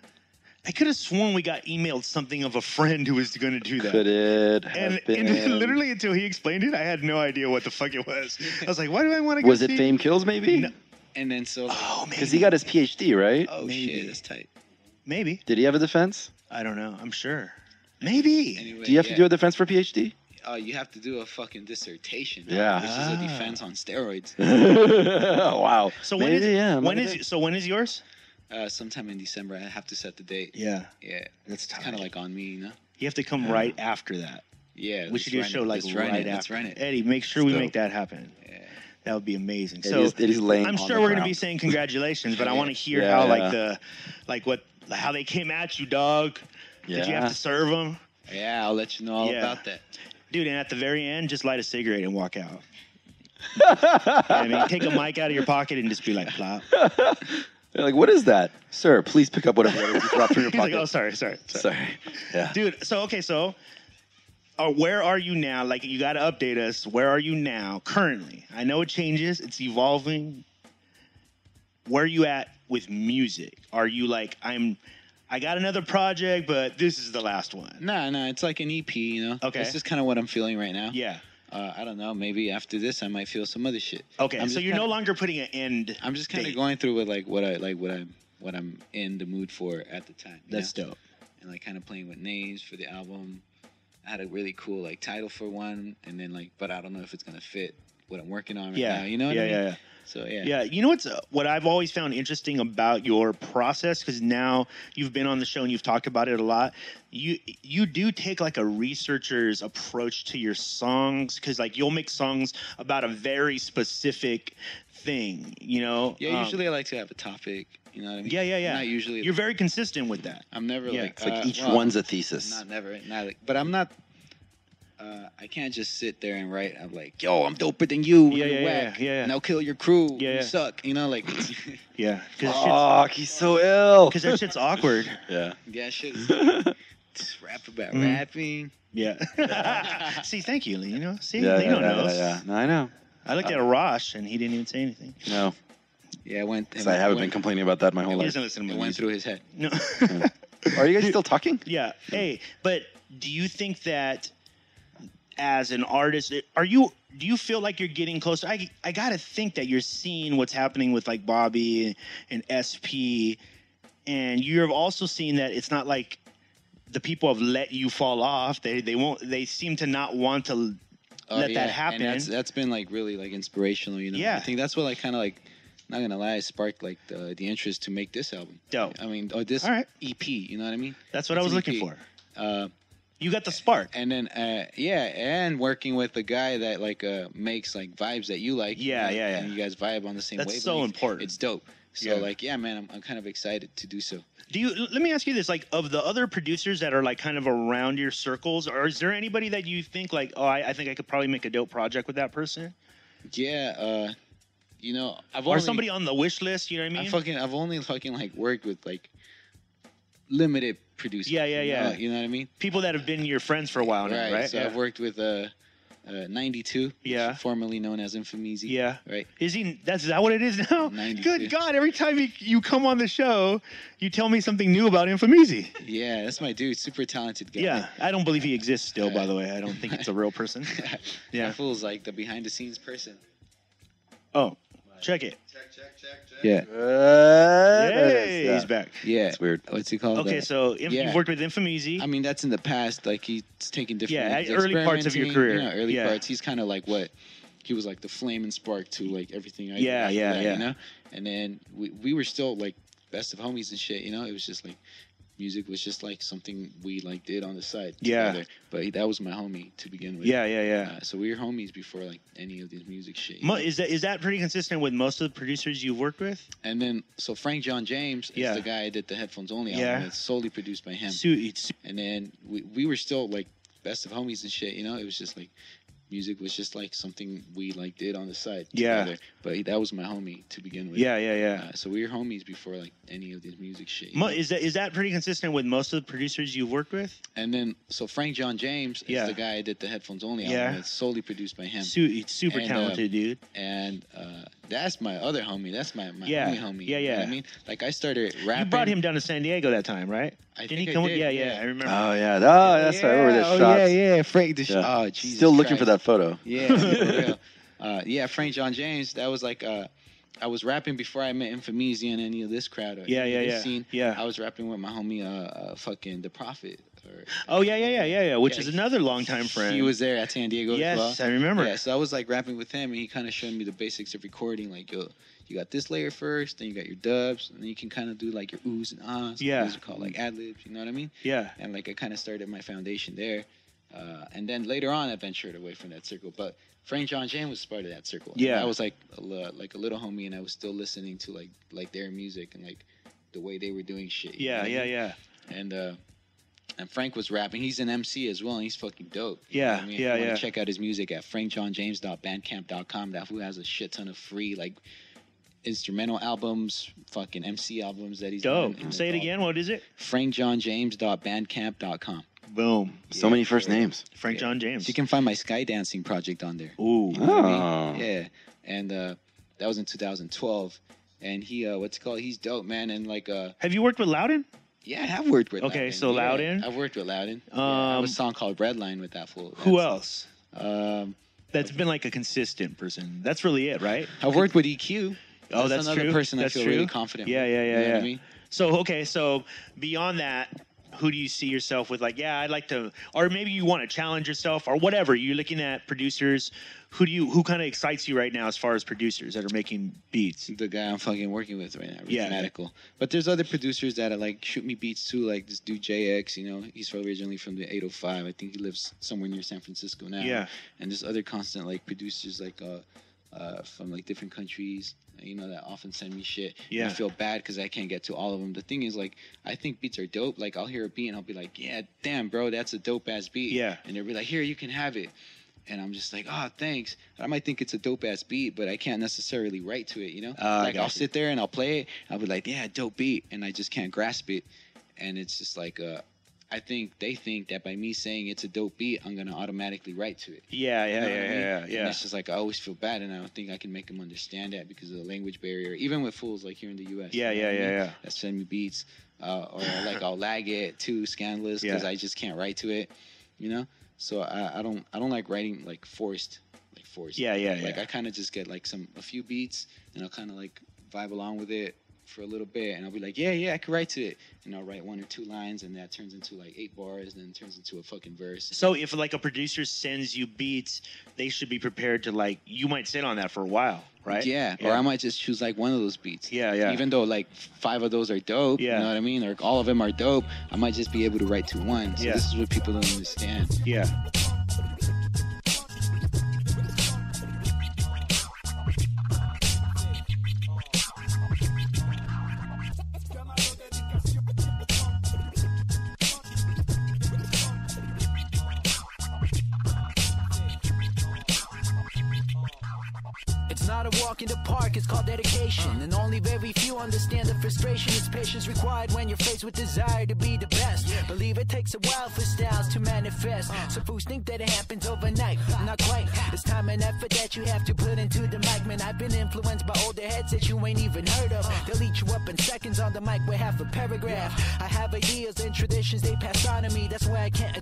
A: I could have sworn we got emailed something of a friend who was going to do that.
B: Could it have
A: and,
B: been?
A: and literally until he explained it, I had no idea what the fuck it was. I was like, why do I want to go
B: Was it
A: see?
B: Fame Kills maybe?
A: No.
C: And then so, like,
A: Oh, maybe.
B: Because he got his PhD, right?
C: oh
A: maybe.
C: shit, that's tight.
A: Maybe.
B: Did he have a defense?
A: I don't know. I'm sure. Maybe.
C: Anyway,
B: Do you have
C: yeah.
B: to do a defense for PhD?
C: Uh, you have to do a fucking dissertation.
B: Yeah.
C: This is
A: Ah.
C: a defense on steroids.
B: wow.
A: So when
B: Maybe,
A: is
B: yeah,
A: when
B: maybe.
A: is so when is yours?
C: Uh, sometime in December, I have to set the date.
A: Yeah,
C: Yeah,
A: that's
C: it's kind of like on me, you know.
A: you have to come right after that.
C: Yeah,
A: we should do a show
C: it.
A: like
C: let's
A: right
C: it.
A: after.
C: Let's run it.
A: Eddie, make sure
B: Let's
A: we
B: go.
A: make that happen.
C: Yeah.
A: That would be amazing.
B: It
A: so
B: is- it is laying
A: I'm
B: on
A: sure
B: the
A: we're gonna be saying congratulations, but I want to hear
B: Yeah,
A: how
B: yeah.
A: like the like what how they came at you, dog. Did you have to serve them,
C: Yeah, I'll let you know all
A: Yeah.
C: about that.
A: dude? And at the very end, just light a cigarette and walk out. You know what I mean, take a mic out of your pocket and just be like, plop.
B: They're like, what is that? Sir, please pick up whatever you dropped from your
A: He's like,
B: pocket.
A: oh, sorry, sorry, sorry.
B: Sorry. Yeah.
A: dude. So okay, so. Uh, where are you now? Like you got to update us. Where are you now currently? I know it changes. It's evolving. Where are you at with music? Are you like I'm? I got another project, but this is the last one.
C: Nah, nah, it's like an EP, you know.
A: Okay.
C: this is kind of what I'm feeling right now.
A: Yeah.
C: Uh, I don't know. Maybe after this, I might feel some other shit.
A: Okay.
C: I'm
A: so you're no
C: kinda-
A: longer putting an end.
C: I'm just kind of going through with like what I like, what I'm, what I'm in the mood for at the time.
A: That's
C: know?
A: dope.
C: and like kind of playing with names for the album. I had a really cool like title for one, and then like, but I don't know if it's gonna fit what I'm working on right
A: Yeah.
C: now. You know what
A: yeah,
C: I mean?
A: yeah, yeah.
C: So yeah.
A: Yeah, you know what's uh, what I've always found interesting about your process because now you've been on the show and you've talked about it a lot. You you do take like a researcher's approach to your songs because like you'll make songs about a very specific thing. You know.
C: Yeah.
A: Um,
C: Usually I like to have a topic. You know what I mean?
A: Yeah, yeah, yeah.
C: Not usually.
A: You're very consistent with that.
C: I'm never
A: yeah,
C: like.
B: It's like
C: uh,
B: each
C: well,
B: one's a thesis.
C: Not never. Not like, but I'm not. Uh, I can't just sit there and write. I'm like, yo, I'm doper than you.
A: Yeah,
C: you're
A: yeah, yeah,
C: whack.
A: yeah, yeah.
C: Now kill your crew.
A: Yeah,
C: you
A: yeah.
C: suck. You know, like,
A: Yeah, because
B: Fuck, he's so ill.
A: Because that shit's awkward.
B: Yeah.
C: yeah, shit. Is, just rap about
A: Mhm.
C: rapping.
A: Yeah. See, thank you. You know, see,
B: Yeah,
A: you
B: yeah,
A: don't
B: yeah,
A: know.
B: yeah, yeah. No, I know.
A: I looked at Rosh and he didn't even say anything.
B: No,
C: Yeah, I went.
B: 'cause I haven't been complaining about that my whole
A: He
B: life.
A: He doesn't listen to
C: It
A: my
C: went
A: music.
C: through his head.
A: No.
B: Are you guys still talking?
A: Yeah. Hey, but do you think that as an artist, are you? Do you feel like you're getting closer? I I gotta think that you're seeing what's happening with like Bobby and SP, and you've also seen that it's not like the people have let you fall off. They they won't. They seem to not want to
C: Oh,
A: let
C: yeah,
A: that happen.
C: And that's that's been like really like inspirational, you know.
A: Yeah.
C: I think that's what like kind of like not gonna lie, sparked like the the interest to make this album.
A: Dope.
C: I mean, or this
A: right.
C: EP. You know what I mean?
A: That's what I was looking for.
C: Uh,
A: You got the spark.
C: and then uh, yeah, and working with a guy that like uh makes like vibes that you like.
A: Yeah, yeah, yeah.
C: And you guys vibe on the same
A: That's
C: wavelength.
A: so important.
C: It's dope. So
A: Yeah.
C: like yeah, man, I'm, I'm kind of excited to do so.
A: Do you? Let me ask you this: like, of the other producers that are like kind of around your circles, or is there anybody that you think like, oh, I, I think I could probably make a dope project with that person,
C: Yeah, uh, you know, I've
A: or
C: only,
A: somebody on the wish list? You know what I mean?
C: I fucking I've only fucking like worked with like limited producers.
A: Yeah, yeah,
C: you
A: yeah.
C: know- You know what I mean?
A: People that have been your friends for a while now, right?
C: So
A: yeah.
C: I've worked with uh, uh 92.
A: Yeah.
C: Formerly known as Infomeezy.
A: Yeah.
C: Right.
A: Is he? That's is that what it is now?
C: 92.
A: Good God! Every time you, you come on the show, you tell me something new about Infomeezy.
C: Yeah, that's my dude. Super talented guy.
A: Yeah, I don't believe he exists still. By
C: Uh,
A: the way, I don't think it's a real person. Yeah.
C: That fool's like the behind the scenes person.
A: Oh, check it.
C: Yeah.
A: Hey,
B: yeah.
A: he's back.
C: Yeah.
B: It's weird.
C: What's he called?
A: Okay,
C: Uh,
A: so Inf-
C: yeah.
A: you've worked with Infomeezy.
C: I mean, that's in the past. Like he's taking different.
A: Yeah,
C: he's
A: early parts of your
C: experimenting,
A: career.
C: You know, early
A: Yeah.
C: parts. He's kind of like what he was like the flame and spark to like everything. I did
A: Yeah,
C: after
A: yeah,
C: that,
A: yeah.
C: You know, and then we we were still like best of homies and shit. You know, it was just like music was just like something we like did on the side.
A: Yeah.
C: together. But that was my homie to begin with.
A: yeah, yeah, yeah.
C: Uh, so we were homies before like any of this music shit.
A: Mo- is that is that pretty consistent with most of the producers you've worked with?
C: And then so Frank John James
A: Yeah.
C: is the guy that did the headphones only
A: Yeah.
C: album. It's solely produced by him.
A: Su-
C: And then we, we were still like best of homies and shit, you know? It was just like music was just like something we like did on the side.
A: Yeah.
C: Together. But that was my homie to begin with.
A: yeah, yeah, yeah.
C: Uh, so we were homies before like any of this music shit.
A: Mo- is that is that pretty consistent with most of the producers you've worked with?
C: and then so Frank John James
A: Yeah.
C: is the guy that did the headphones only
A: Yeah.
C: album. It's solely produced by him.
A: Su- super
C: And, uh,
A: talented, dude.
C: and uh, that's my other homie. That's my, my
A: Yeah.
C: homie homie.
A: Yeah,
C: you know what
A: yeah.
C: I mean, like I started rapping.
A: You brought him down to San Diego that time, right?
C: I
A: Didn't
C: think
A: he
C: I
A: come?
C: did,
A: yeah, yeah,
C: yeah.
A: I remember.
B: Oh yeah. Oh, that's right. I remember the
C: oh,
B: shots.
C: Yeah, yeah, Frank. The sh-
B: Yeah.
C: Oh, Jesus
B: Still looking for that photo.
C: Yeah, for real. Uh, yeah, Frank John James. That was like uh, I was rapping before I met Infomeezy and any of this crowd. Or
A: Yeah, yeah, yeah.
C: Scene.
A: Yeah.
C: I was rapping with my homie, uh, uh fucking the Prophet. Or,
A: Oh yeah, yeah, yeah, yeah, yeah. Which
C: Yeah,
A: is another longtime friend.
C: He was there at San Diego
A: Yes,
C: as well.
A: I remember.
C: Yeah, so I was like rapping with him, and he kind of showed me the basics of recording. Like, yo, you got this layer first, then you got your dubs, and then you can kind of do like your oohs and ahs.
A: Yeah.
C: Those are called like ad libs. You know what I mean?
A: Yeah.
C: and like I kind of started my foundation there. Uh, and then later on, I ventured away from that circle. But Frank John James was part of that circle. And
A: Yeah.
C: I was like a, like a little homie, and I was still listening to like like their music and like the way they were doing shit. know
A: Yeah, yeah, yeah.
C: And uh, and Frank was rapping. He's an MC as well, and he's fucking dope. You
A: Yeah,
C: know what I mean? If
A: yeah,
C: you wanna
A: yeah.
C: Check out his music at frankjohnjames.bandcamp.com. That who has a shit ton of free like instrumental albums, fucking MC albums that he's
A: Dope.
C: done,
A: Say it
C: all-
A: again. What is it?
C: frankjohnjames.bandcamp.com.
A: Boom.
B: So many first names.
A: Frank
C: Yeah.
A: John James.
C: So you can find my sky dancing project on there.
A: Ooh.
C: You know what I mean?
B: Oh.
C: Yeah, and uh, that was in 2012. And he, uh, what's it called? He's dope, man. And like, uh,
A: Have you worked with Loudon?
C: Yeah, I have worked with.
A: Okay,
C: Loudon.
A: so
C: yeah,
A: Loudon?
C: I've worked with Loudon. yeah, I have
A: Um,
C: a song called Redline with that fool.
A: Who else?
C: Um,
A: That's been like a consistent person. That's really it, right?
C: I've worked with EQ.
A: Oh, that's
C: another
A: true.
C: person
A: That's
C: I feel
A: true.
C: really confident.
A: Yeah,
C: with.
A: yeah, yeah,
C: You know
A: yeah.
C: I mean?
A: So okay, so beyond that, who do you see yourself with? Like, yeah, I'd like to, or maybe you want to challenge yourself, or whatever. You're looking at producers. Who do you? Who kind of excites you right now as far as producers that are making beats?
C: the guy I'm fucking working with right now,
A: Yeah.
C: Radical. But there's other producers that are like shoot me beats too, like this dude JX. You know, he's originally from the 805. I think he lives somewhere near San Francisco now.
A: Yeah.
C: And there's other constant like producers like uh, uh from like different countries. You know that often send me shit. And
A: Yeah.
C: I feel bad because I can't get to all of them. The thing is, like, I think beats are dope. Like, I'll hear a beat and I'll be like, "Yeah, damn, bro, that's a dope ass beat."
A: Yeah.
C: And they'll be like, "Here, you can have it." and I'm just like, oh, thanks. I might think it's a dope ass beat, but I can't necessarily write to it, you know?
A: I
C: like I'll
A: you.
C: sit there and I'll play it. I'll be like, yeah, dope beat, and I just can't grasp it. And it's just like, uh, I think they think that by me saying it's a dope beat, I'm gonna automatically write to it.
A: Yeah,
C: You
A: yeah,
C: know
A: yeah,
C: what I mean?
A: yeah,
C: And
A: yeah.
C: it's just like I always feel bad, and I don't think I can make them understand that because of the language barrier. Even with fools like here in the U.S.
A: Yeah,
C: you know
A: yeah,
C: what I
A: yeah,
C: mean?
A: yeah.
C: That send me beats. uh, or like I'll lag it too scandalous because
A: Yeah.
C: I just can't write to it, you know. So I, I don't I don't like writing like forced, like forced.
A: Yeah, yeah,
C: Like
A: yeah.
C: I kind of just get like some a few beats and I'll kind of like vibe along with it for a little bit and I'll be like, yeah, yeah, I can write to it, and I'll write one or two lines and that turns into like eight bars, and then turns into a fucking verse.
A: So if like a producer sends you beats, they should be prepared to like you might sit on that for a while, right?
C: Yeah, or I might just choose like one of those beats.
A: Yeah, yeah.
C: Even though like five of those are dope,
A: Yeah.
C: you know what I mean, or all of them are dope, I might just be able to write to one. So
A: Yeah.
C: this is what people don't understand.
A: Yeah.
D: Required when you're faced with desire to be the best. Believe it takes a while for styles to manifest. Uh. Some fools think that it happens overnight. Not quite. It's time and effort that you have to put into the mic. Man, I've been influenced by older heads that you ain't even heard of. Uh. They'll eat you up in seconds on the mic with half a paragraph. I have ideas and traditions they pass on to me. That's why I can't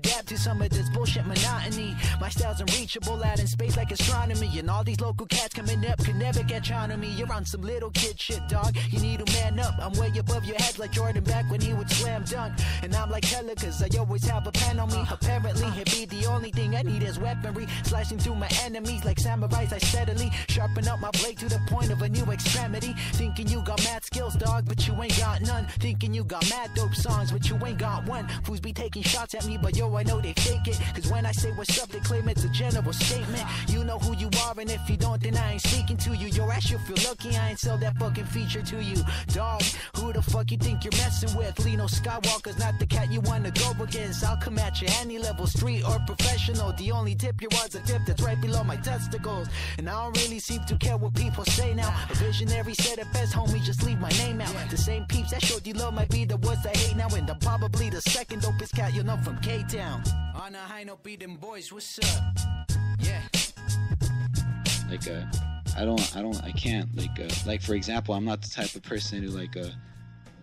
D: My style's unreachable out in space like astronomy. And all these local cats coming up can never catch on to me. You're on some little kid shit, dog. You need to man up. I'm way above your head like Jordan back when he would slam dunk. And I'm like hella cause I always have a pen on me. Apparently, it be the only thing I need is weaponry. Slicing through my enemies like samurais, I steadily sharpen up my blade to the point of a new extremity. Thinking you got mad skills, dog, but you ain't got none. Thinking you got mad dope songs, but you ain't got one. Fools be taking shots at me, but yo, I know they fake it. Cause when I say what's up, they claim it's a general statement. You know who you are, and if you don't, then I ain't speaking to you. Your ass, you feel lucky I ain't sell that fucking feature to you. Dog, who the fuck you think you're messing with? Lino Skywalker's not the cat you wanna go against. I'll come at you any level, street or professional. The only tip you was a tip that's right below my testicles. And I don't really seem to care what people say now. A visionary said it best, homie, just leave my name out. The same peeps that showed you love might be the ones I hate now. And I'm probably the second dopest cat you'll know from K Town. On a high note, beat them boys, what's up? Yeah.
C: Like uh, I don't, I don't, I can't. Like, uh, like for example, I'm not the type of person who like, uh,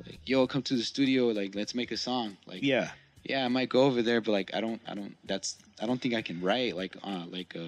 C: like, yo, come to the studio, like, let's make a song. Like,
A: Yeah.
C: yeah, I might go over there, but like, I don't, I don't. That's, I don't think I can write like, uh, like, uh,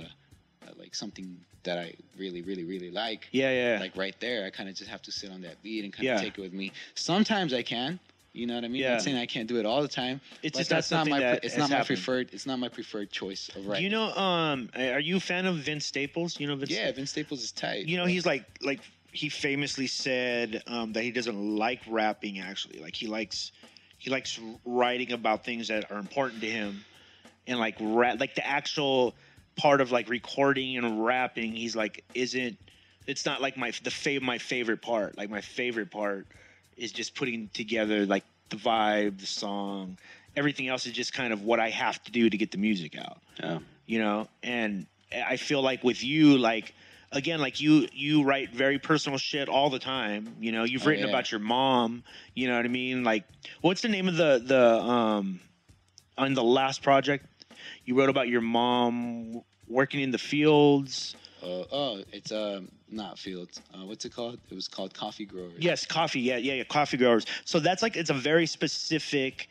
C: uh, like something that I really, really, really like.
A: Yeah, yeah.
C: Like right there, I kind of just have to sit on that beat and kind of
A: Yeah.
C: take it with me. Sometimes I can. You know what I mean?
A: Yeah.
C: Not saying I can't do it all the time.
A: It's just
C: that's not my.
A: that
C: it's not my
A: happened.
C: preferred. It's not my preferred choice of writing.
A: you know um are you a fan of Vince Staples? You know Vince
C: Yeah, Vince Staples is tight.
A: you know he's like like he famously said um, that he doesn't like rapping actually like he likes he likes writing about things that are important to him and like rap like the actual part of like recording and rapping he's like isn't it's not like my the fav- my favorite part like my favorite part is just putting together like the vibe the song. Everything else is just kind of what I have to do to get the music out.
B: Yeah.
A: you know? And i feel like with you like again like you you write very personal shit all the time. You know you've
C: Oh,
A: written
C: yeah.
A: about your mom. You know what i mean? Like what's the name of the the um on the last project? You wrote about your mom working in the fields.
C: Uh, oh, it's um not fields. Uh, what's it called? It was called Coffee Growers.
A: yes coffee yeah yeah yeah coffee growers so that's like it's a very specific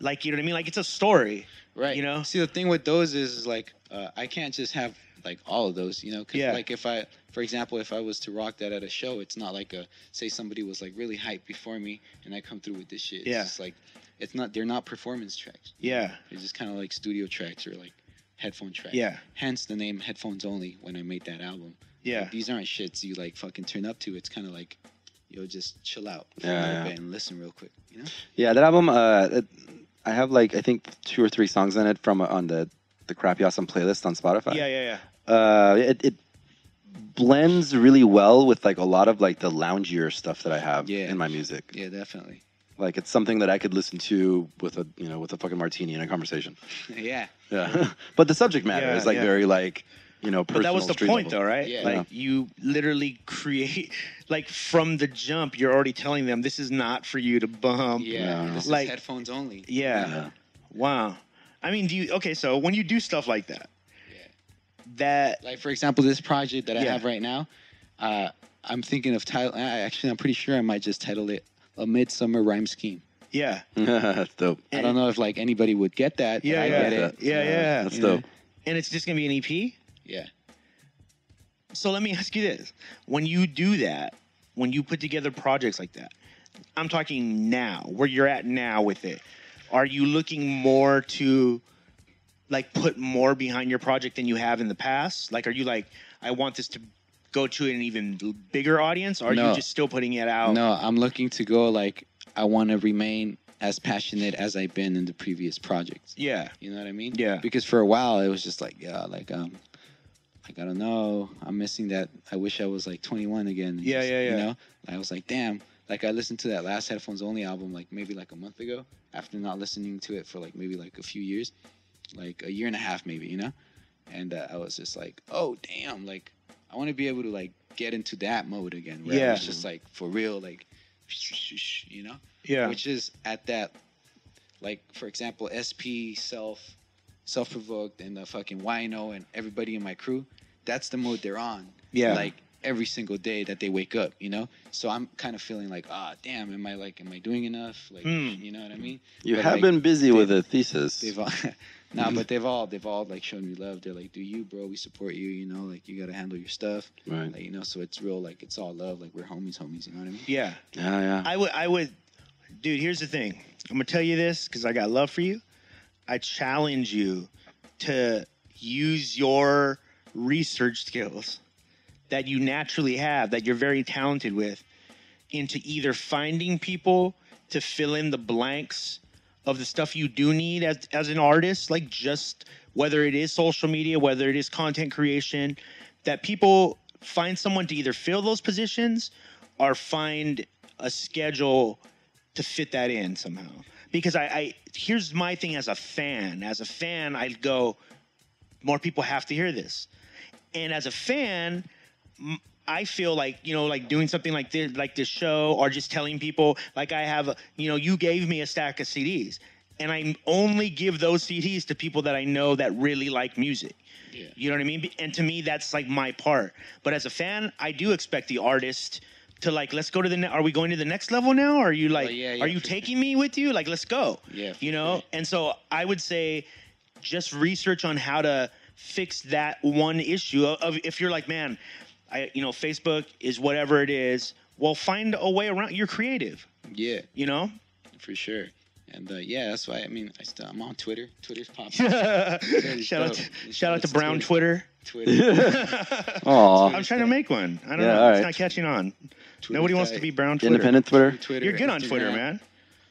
A: like you know what i mean like it's a story
C: Right.
A: You know?
C: See, the thing with those is, is like uh, I can't just have like all of those, you know. Cause
A: Yeah.
C: like if I, for example, if I was to rock that at a show, it's not like a say somebody was like really hyped before me and I come through with this shit. It's
A: Yeah.
C: just like it's not. They're not performance tracks.
A: yeah
C: They're just kind of like studio tracks or like headphone tracks.
A: Yeah.
C: Hence the name Headphones Only when I made that album.
A: Yeah
C: Like, these aren't shits you like fucking turn up to. It's kind of like, yo, just chill out for
B: Yeah,
C: a little
B: yeah.
C: bit and listen real quick. You know?
B: Yeah, that album. Uh, it, I have like I think two or three songs in it from uh, on the the Crappy Awesome playlist on Spotify.
A: yeah yeah yeah
B: Uh, it, it blends really well with like a lot of like the loungier stuff that I have
C: Yeah.
B: in my music.
C: Yeah, definitely.
B: Like it's something that I could listen to with a you know with a fucking martini in a conversation.
C: yeah.
B: Yeah, but the subject matter
A: Yeah,
B: is like
A: yeah.
B: very like you know
A: But that was the point,
B: level.
A: though, right?
C: Yeah.
A: Like
B: Yeah.
A: you literally create, like from the jump, you're already telling them this is not for you to bump.
C: Yeah.
B: Yeah.
C: This
A: Like-
C: is headphones only.
A: Yeah.
B: Yeah.
A: Wow. I mean, do you? Okay, so when you do stuff like that,
C: Yeah.
A: that
C: Like for example, this project that I
A: Yeah.
C: have right now, uh, I'm thinking of title. Actually, I'm pretty sure I might just title it "A Midsummer Rhyme Scheme."
A: Yeah.
B: That's dope.
C: I don't know if like anybody would get that. but
A: Yeah,
C: I
A: yeah.
C: get it.
A: Yeah, yeah.
B: That's
C: You know?
B: dope.
A: And it's just gonna be an EP.
C: Yeah.
A: So let me ask you this: When you do that, when you put together projects like that, I'm talking now, where you're at now with it. Are you looking more to like put more behind your project than you have in the past? Like, are you like, I want this to go to an even bigger audience? Or are
C: No.
A: you just still putting it out?
C: No, I'm looking to go like I want to remain as passionate as I've been in the previous projects.
A: Yeah.
C: You know what I mean?
A: Yeah.
C: Because for a while it was just like, yeah, like um, like I don't know, I'm missing that. I wish I was like 21 again.
A: Yeah,
C: just,
A: yeah,
C: You know, I was like, damn. Like I listened to that last Headphones Only album like maybe like a month ago after not listening to it for like maybe like a few years, like a year and a half maybe, you know. And uh, I was just like, oh damn, like I want to be able to like get into that mode again. Where
A: Yeah.
C: It's just like for real, like, you know
A: Yeah.
C: which is at that like for example sp self self-provoked and the fucking wino and everybody in my crew that's the mode they're on
A: Yeah.
C: like every single day that they wake up you know so i'm kind of feeling like ah damn am i like am i doing enough like
A: Hmm.
C: you know what i mean
B: You
C: But,
B: have
C: like,
B: been busy with a thesis.
C: they've all nah but they've all they've all like shown me love they're like do you bro we support you you know like you gotta handle your stuff
B: Right.
C: like you know so it's real like it's all love like we're homies homies you know what i mean
A: Yeah.
B: Yeah, yeah.
A: I would, I would, dude. Here's the thing. I'm gonna tell you this because I got love for you. I challenge you to use your research skills that you naturally have, that you're very talented with, into either finding people to fill in the blanks of the stuff you do need as as an artist, like just whether it is social media, whether it is content creation, that people find someone to either fill those positions or find a schedule to fit that in somehow. Because I, I here's my thing as a fan. As a fan, I'd go, more people have to hear this. And as a fan, m- I feel like you know, like doing something like this, like this show, or just telling people, like I have, a, you know, you gave me a stack of CDs, and I only give those CDs to people that I know that really like music.
C: Yeah.
A: You know what I mean? And to me, that's like my part. But as a fan, I do expect the artist to like, let's go to the. Ne- are we going to the next level now? Are you like,
C: yeah, yeah,
A: are you taking me with you? Like, let's go.
C: Yeah,
A: You know. And so I would say, just research on how to fix that one issue of, of if you're like, man, I, you know, Facebook is whatever it is. Well, find a way around. You're creative.
C: yeah
A: You know.
C: for sure. And uh, yeah, that's why I mean I still I'm on Twitter. Twitter's popping.
A: shout out, to, shout out to Brown Twitter.
C: Twitter.
B: Aw.
A: I'm trying to make one. I don't
B: Yeah,
A: know.
B: all
A: It's not catching on.
C: Twitter
A: Nobody wants to be Brown Twitter.
B: Independent Twitter.
C: Twitter.
A: You're good on Twitter, man.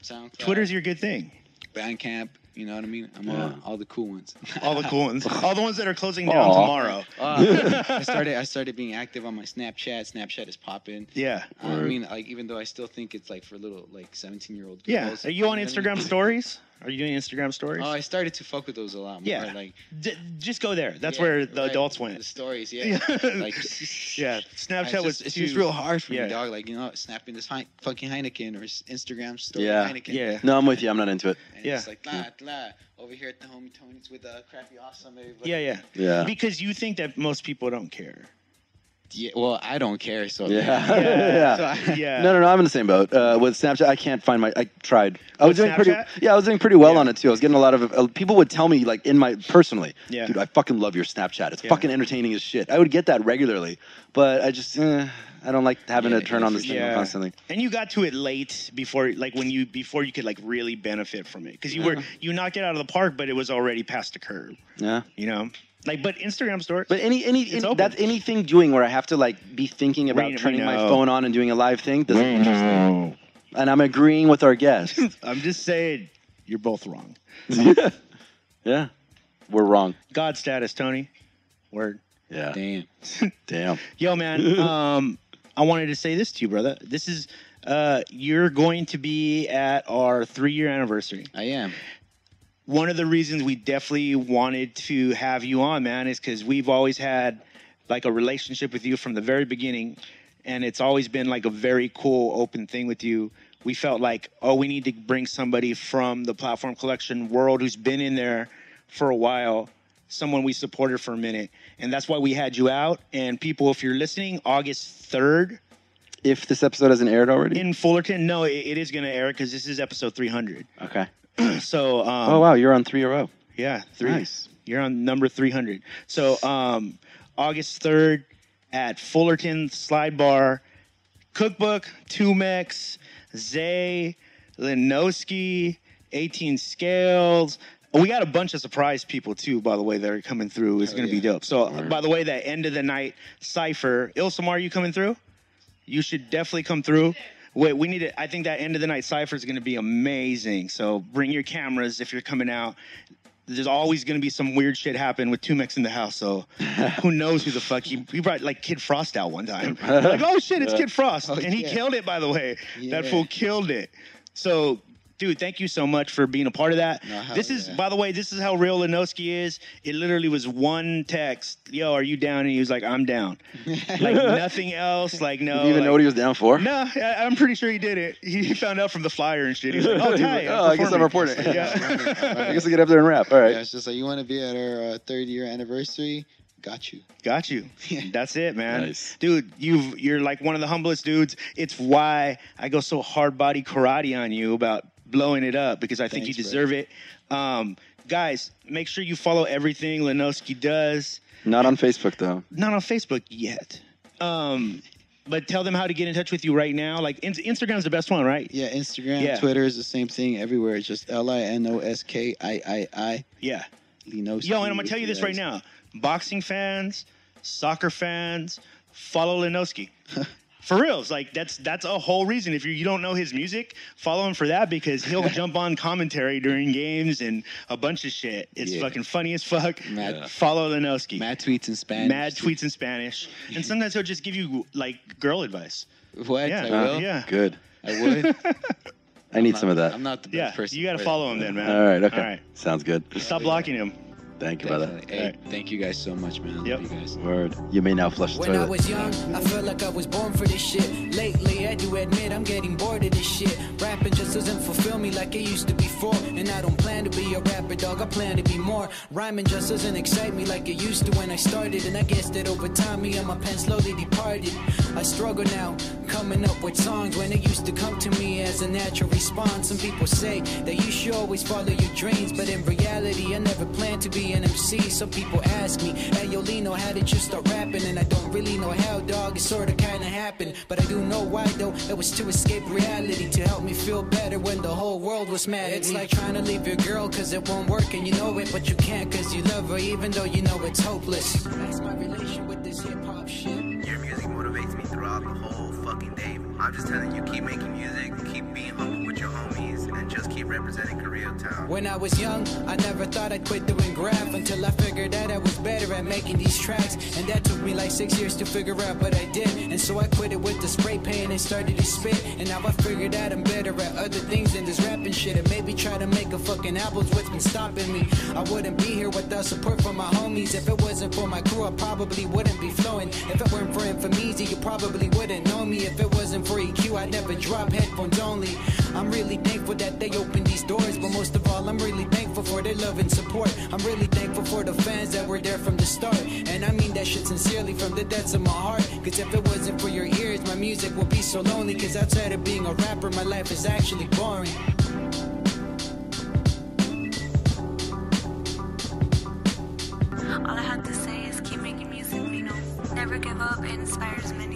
C: SoundCloud,
A: Twitter's your good thing.
C: Bandcamp. You know what I mean? I'm
B: Yeah.
C: on all the cool ones.
A: All the cool ones. All the ones that are closing down
B: Aw.
A: tomorrow.
C: Uh, I started. I started being active on my Snapchat. Snapchat is popping.
A: Yeah.
C: I mean, like even though I still think it's like for little like 17 year old
A: Yeah. Are you on
C: know what I mean?
A: Instagram stories? Are you doing Instagram stories?
C: Oh, I started to fuck with those a lot more.
A: Yeah.
C: Like
A: D- just go there. That's
C: yeah,
A: where the
C: right,
A: adults went.
C: The stories, yeah.
A: Yeah.
C: like
A: Yeah. Snapchat
C: just-
A: was
C: it's just real hard for
A: yeah.
C: me, dog. Like you know, snapping this Hein- fucking Heineken or Instagram story
B: Yeah.
C: Heineken.
A: Yeah.
B: No, I'm with you. I'm not into it.
C: And
A: Yeah.
C: It's like blah blah. Over here at the homie Tony's with uh, crappy awesome. Everybody.
A: Yeah, yeah.
B: Yeah.
A: Because you think that most people don't care.
C: Yeah. Well, I don't care. So
B: Yeah.
A: Yeah.
C: So I-
A: Yeah.
B: No, no, no. I'm in the same boat. Uh, with Snapchat, I can't find my. I tried. I was
A: With
B: doing pretty. Yeah, I was doing pretty well
A: Yeah.
B: on it too. I was getting a lot of. Uh, people would tell me like in my personally,
A: Yeah.
B: dude, I fucking love your Snapchat. It's
A: Yeah.
B: fucking entertaining as shit. I would get that regularly, but I just, eh, I don't like having
C: Yeah,
B: to turn on
C: for
B: this thing constantly.
A: And you got to it late before, like when you before you could like really benefit from it because you were you knocked it out of the park, but it was already past the curve.
B: Yeah.
A: You know, like but Instagram stories.
B: But any any,
A: It's
B: any that's anything doing where I have to like be thinking about
A: We- we
B: turning my phone on and doing a live thing doesn't interest me. And I'm agreeing with our guest.
A: I'm just saying, you're both wrong.
B: yeah, we're wrong.
A: God status, Tony. Word.
B: Yeah.
C: Damn.
B: Damn.
A: Yo, man. um, I wanted to say this to you, brother. This is uh, you're going to be at our three year anniversary.
C: I am.
A: One of the reasons we definitely wanted to have you on, man, is because we've always had like a relationship with you from the very beginning, and it's always been like a very cool, open thing with you. We felt like, oh, we need to bring somebody from the platform collection world who's been in there for a while, someone we supported for a minute, and that's why we had you out. And people, if you're listening, August third,
B: If this episode hasn't aired already.
A: in Fullerton. No, it, it is going to air because this is episode 300.
B: okay.
A: So, um,
B: oh wow, you're on three row.
A: yeah, three.
B: Nice.
A: You're on number 300. So, um, August 3rd at Fullerton Slide Bar, Cookbook, 2Mex, Zay, Linoskiii, 18 Scales. We got a bunch of surprise people too, by the way, that are coming through. It's
C: Hell
A: going to be dope. So, by the way, that end of the night cipher, Ilsamar, are you coming through? You should definitely come through. Wait, we need to. I think that end of the night cipher is going to be amazing. So bring your cameras if you're coming out. There's always going to be some weird shit happen with 2Mex in the house. So who knows who the fuck he, he brought like Kid Frost out one time. like oh shit, it's Kid Frost,
C: Oh,
A: and he
C: yeah.
A: killed it by the way. That fool killed it. So. Dude, thank you so much for being a part of that.
C: No,
A: this is,
C: yeah.
A: by the way, this is how real Linoskiii is. It literally was one text. Yo, are you down? And he was like, I'm down. like nothing else. Like no.
B: Did you even
A: like-
B: know what he was down for?
A: no, I, I'm pretty sure he did it. He found out from the flyer and shit. He's like, "Oh,
B: He's
A: tight.
B: like, oh, I guess I'm reporting.
A: Yeah,
B: I guess I get up there and rap. All right.
C: Yeah, it's just like you want to be at our uh, third year anniversary. Got you.
A: got you. That's it, man.
B: Nice.
A: Dude, you've you're like one of the humblest dudes. It's why I go so hard body karate on you about blowing it up because I think
C: Thanks,
A: you
C: bro.
A: deserve it. Um, guys, make sure you follow everything Linoskiii does.
B: Not on Facebook though.
A: Not on Facebook yet. Um, but tell them how to get in touch with you right now. Like in- Instagram's the best one, right?
C: Yeah, Instagram,
A: Yeah.
C: Twitter is the same thing everywhere. It's just L I N O S K I I I.
A: Yeah.
C: Linoskiii.
A: Yo, and I'm gonna tell you this right now: boxing fans, soccer fans, follow Linoskiii. For reals, like that's that's a whole reason. If you you don't know his music, follow him for that because he'll jump on commentary during games and a bunch of shit. It's
C: Yeah.
A: fucking funny as fuck.
C: Mad-
A: Follow Linoskiii.
C: Mad tweets in Spanish.
A: Mad tweets in Spanish, and sometimes he'll just give you like girl advice.
C: What?
A: Yeah,
C: I uh, will.
A: yeah,
B: Good.
C: I would.
B: I need
C: I'm
B: some of that.
C: I'm not the best
A: yeah.
C: person.
A: You got to follow him then, man.
B: All right. Okay.
A: All right.
B: Sounds good.
A: Stop blocking him.
B: Thank you, brother.
C: Hey,
A: Alright.
C: thank you guys so much, man. I
A: Yep.
C: love you guys.
B: Word. You may now flush the
D: When I
B: toilet.
D: was young, I felt like I was born for this shit. Lately, I do admit I'm getting bored of this shit. Rapping just doesn't fulfill me like it used to before. And I don't plan to be a rapper, dog. I plan to be more. Rhyming just doesn't excite me like it used to when I started. And I guess that over time, me and my pen slowly departed. I struggle now, coming up with songs when it used to come to me as a natural response. Some people say that you should always follow your dreams, but in reality, I never planned to be an MC. Some people ask me, Hey, yo, Lino, how did you start rapping? And I don't really know how, dog. It sorta kinda happened, but I do know why, though. It was to escape reality, to help me feel better when the whole world was mad. It's like trying to leave your girl, cause it won't work, and you know it, but you can't, cause you love her, even though you know it's hopeless. That's my relation with this hip hop shit.
G: Your music motivates me throughout the whole fucking day. I'm just telling you, keep making music, keep being humble with your homies, and just keep representing Koreatown.
D: When I was young, I never thought I'd quit doing graph until I figured out I was better at making these tracks. And that took me like six years to figure out what I did. And so I quit it with the spray paint and started to spit. And now I figured out I'm better at other things than this rapping shit. And maybe try to make a fucking album's what's been stopping me. I wouldn't be here without support from my homies. If it wasn't for my crew, I probably wouldn't be flowing. If it weren't for Infomeezy, you probably wouldn't know me. If it wasn't for EQ, I'd never drop headphones only. I'm really thankful that they opened these doors, but most of all, I'm really thankful for their love and support. I'm really thankful for the fans that were there from the start. And I mean that shit sincerely from the depths of my heart. Cause if it wasn't for your ears, my music would be so lonely. Cause outside of being a rapper, my life is actually boring.
H: All I have to say is keep making music, know. Never give up. It inspires many.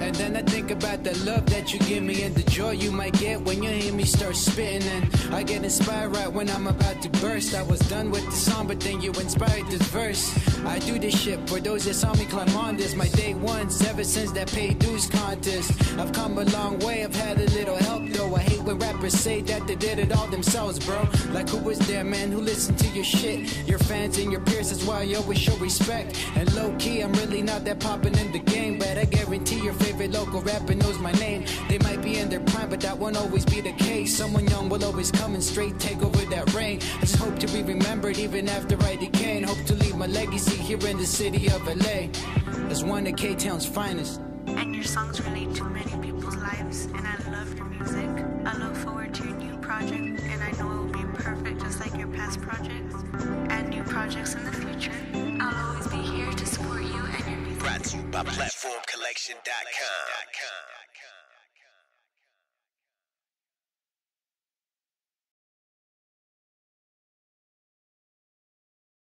D: And then I think about the love that you give me and the joy you might get when you hear me start spitting. And I get inspired right when I'm about to burst. I was done with the song, but then you inspired this verse. I do this shit for those that saw me climb on this. My day ones ever since that paid dues contest. I've come a long way, I've had a little help though. I hate when rappers say that they did it all themselves, bro. Like who was there, man, who listened to your shit? Your fans and your peers, that's why I always show respect. And low key, I'm really not that poppin' in the game, but I guarantee your favorite local rapper knows my name. They might be in their prime, but that won't always be the case. Someone young will always come and straight take over that reign. I just hope to be remembered even after I decay, and hope to leave my legacy here in the city of LA as one of K Town's finest.
H: And your songs relate to many people's lives. And I love your music. I look forward to your new project. And I know it will be perfect just like your past projects. And new projects in the future. I'll always be here
I: to you by PlatformCollection.com.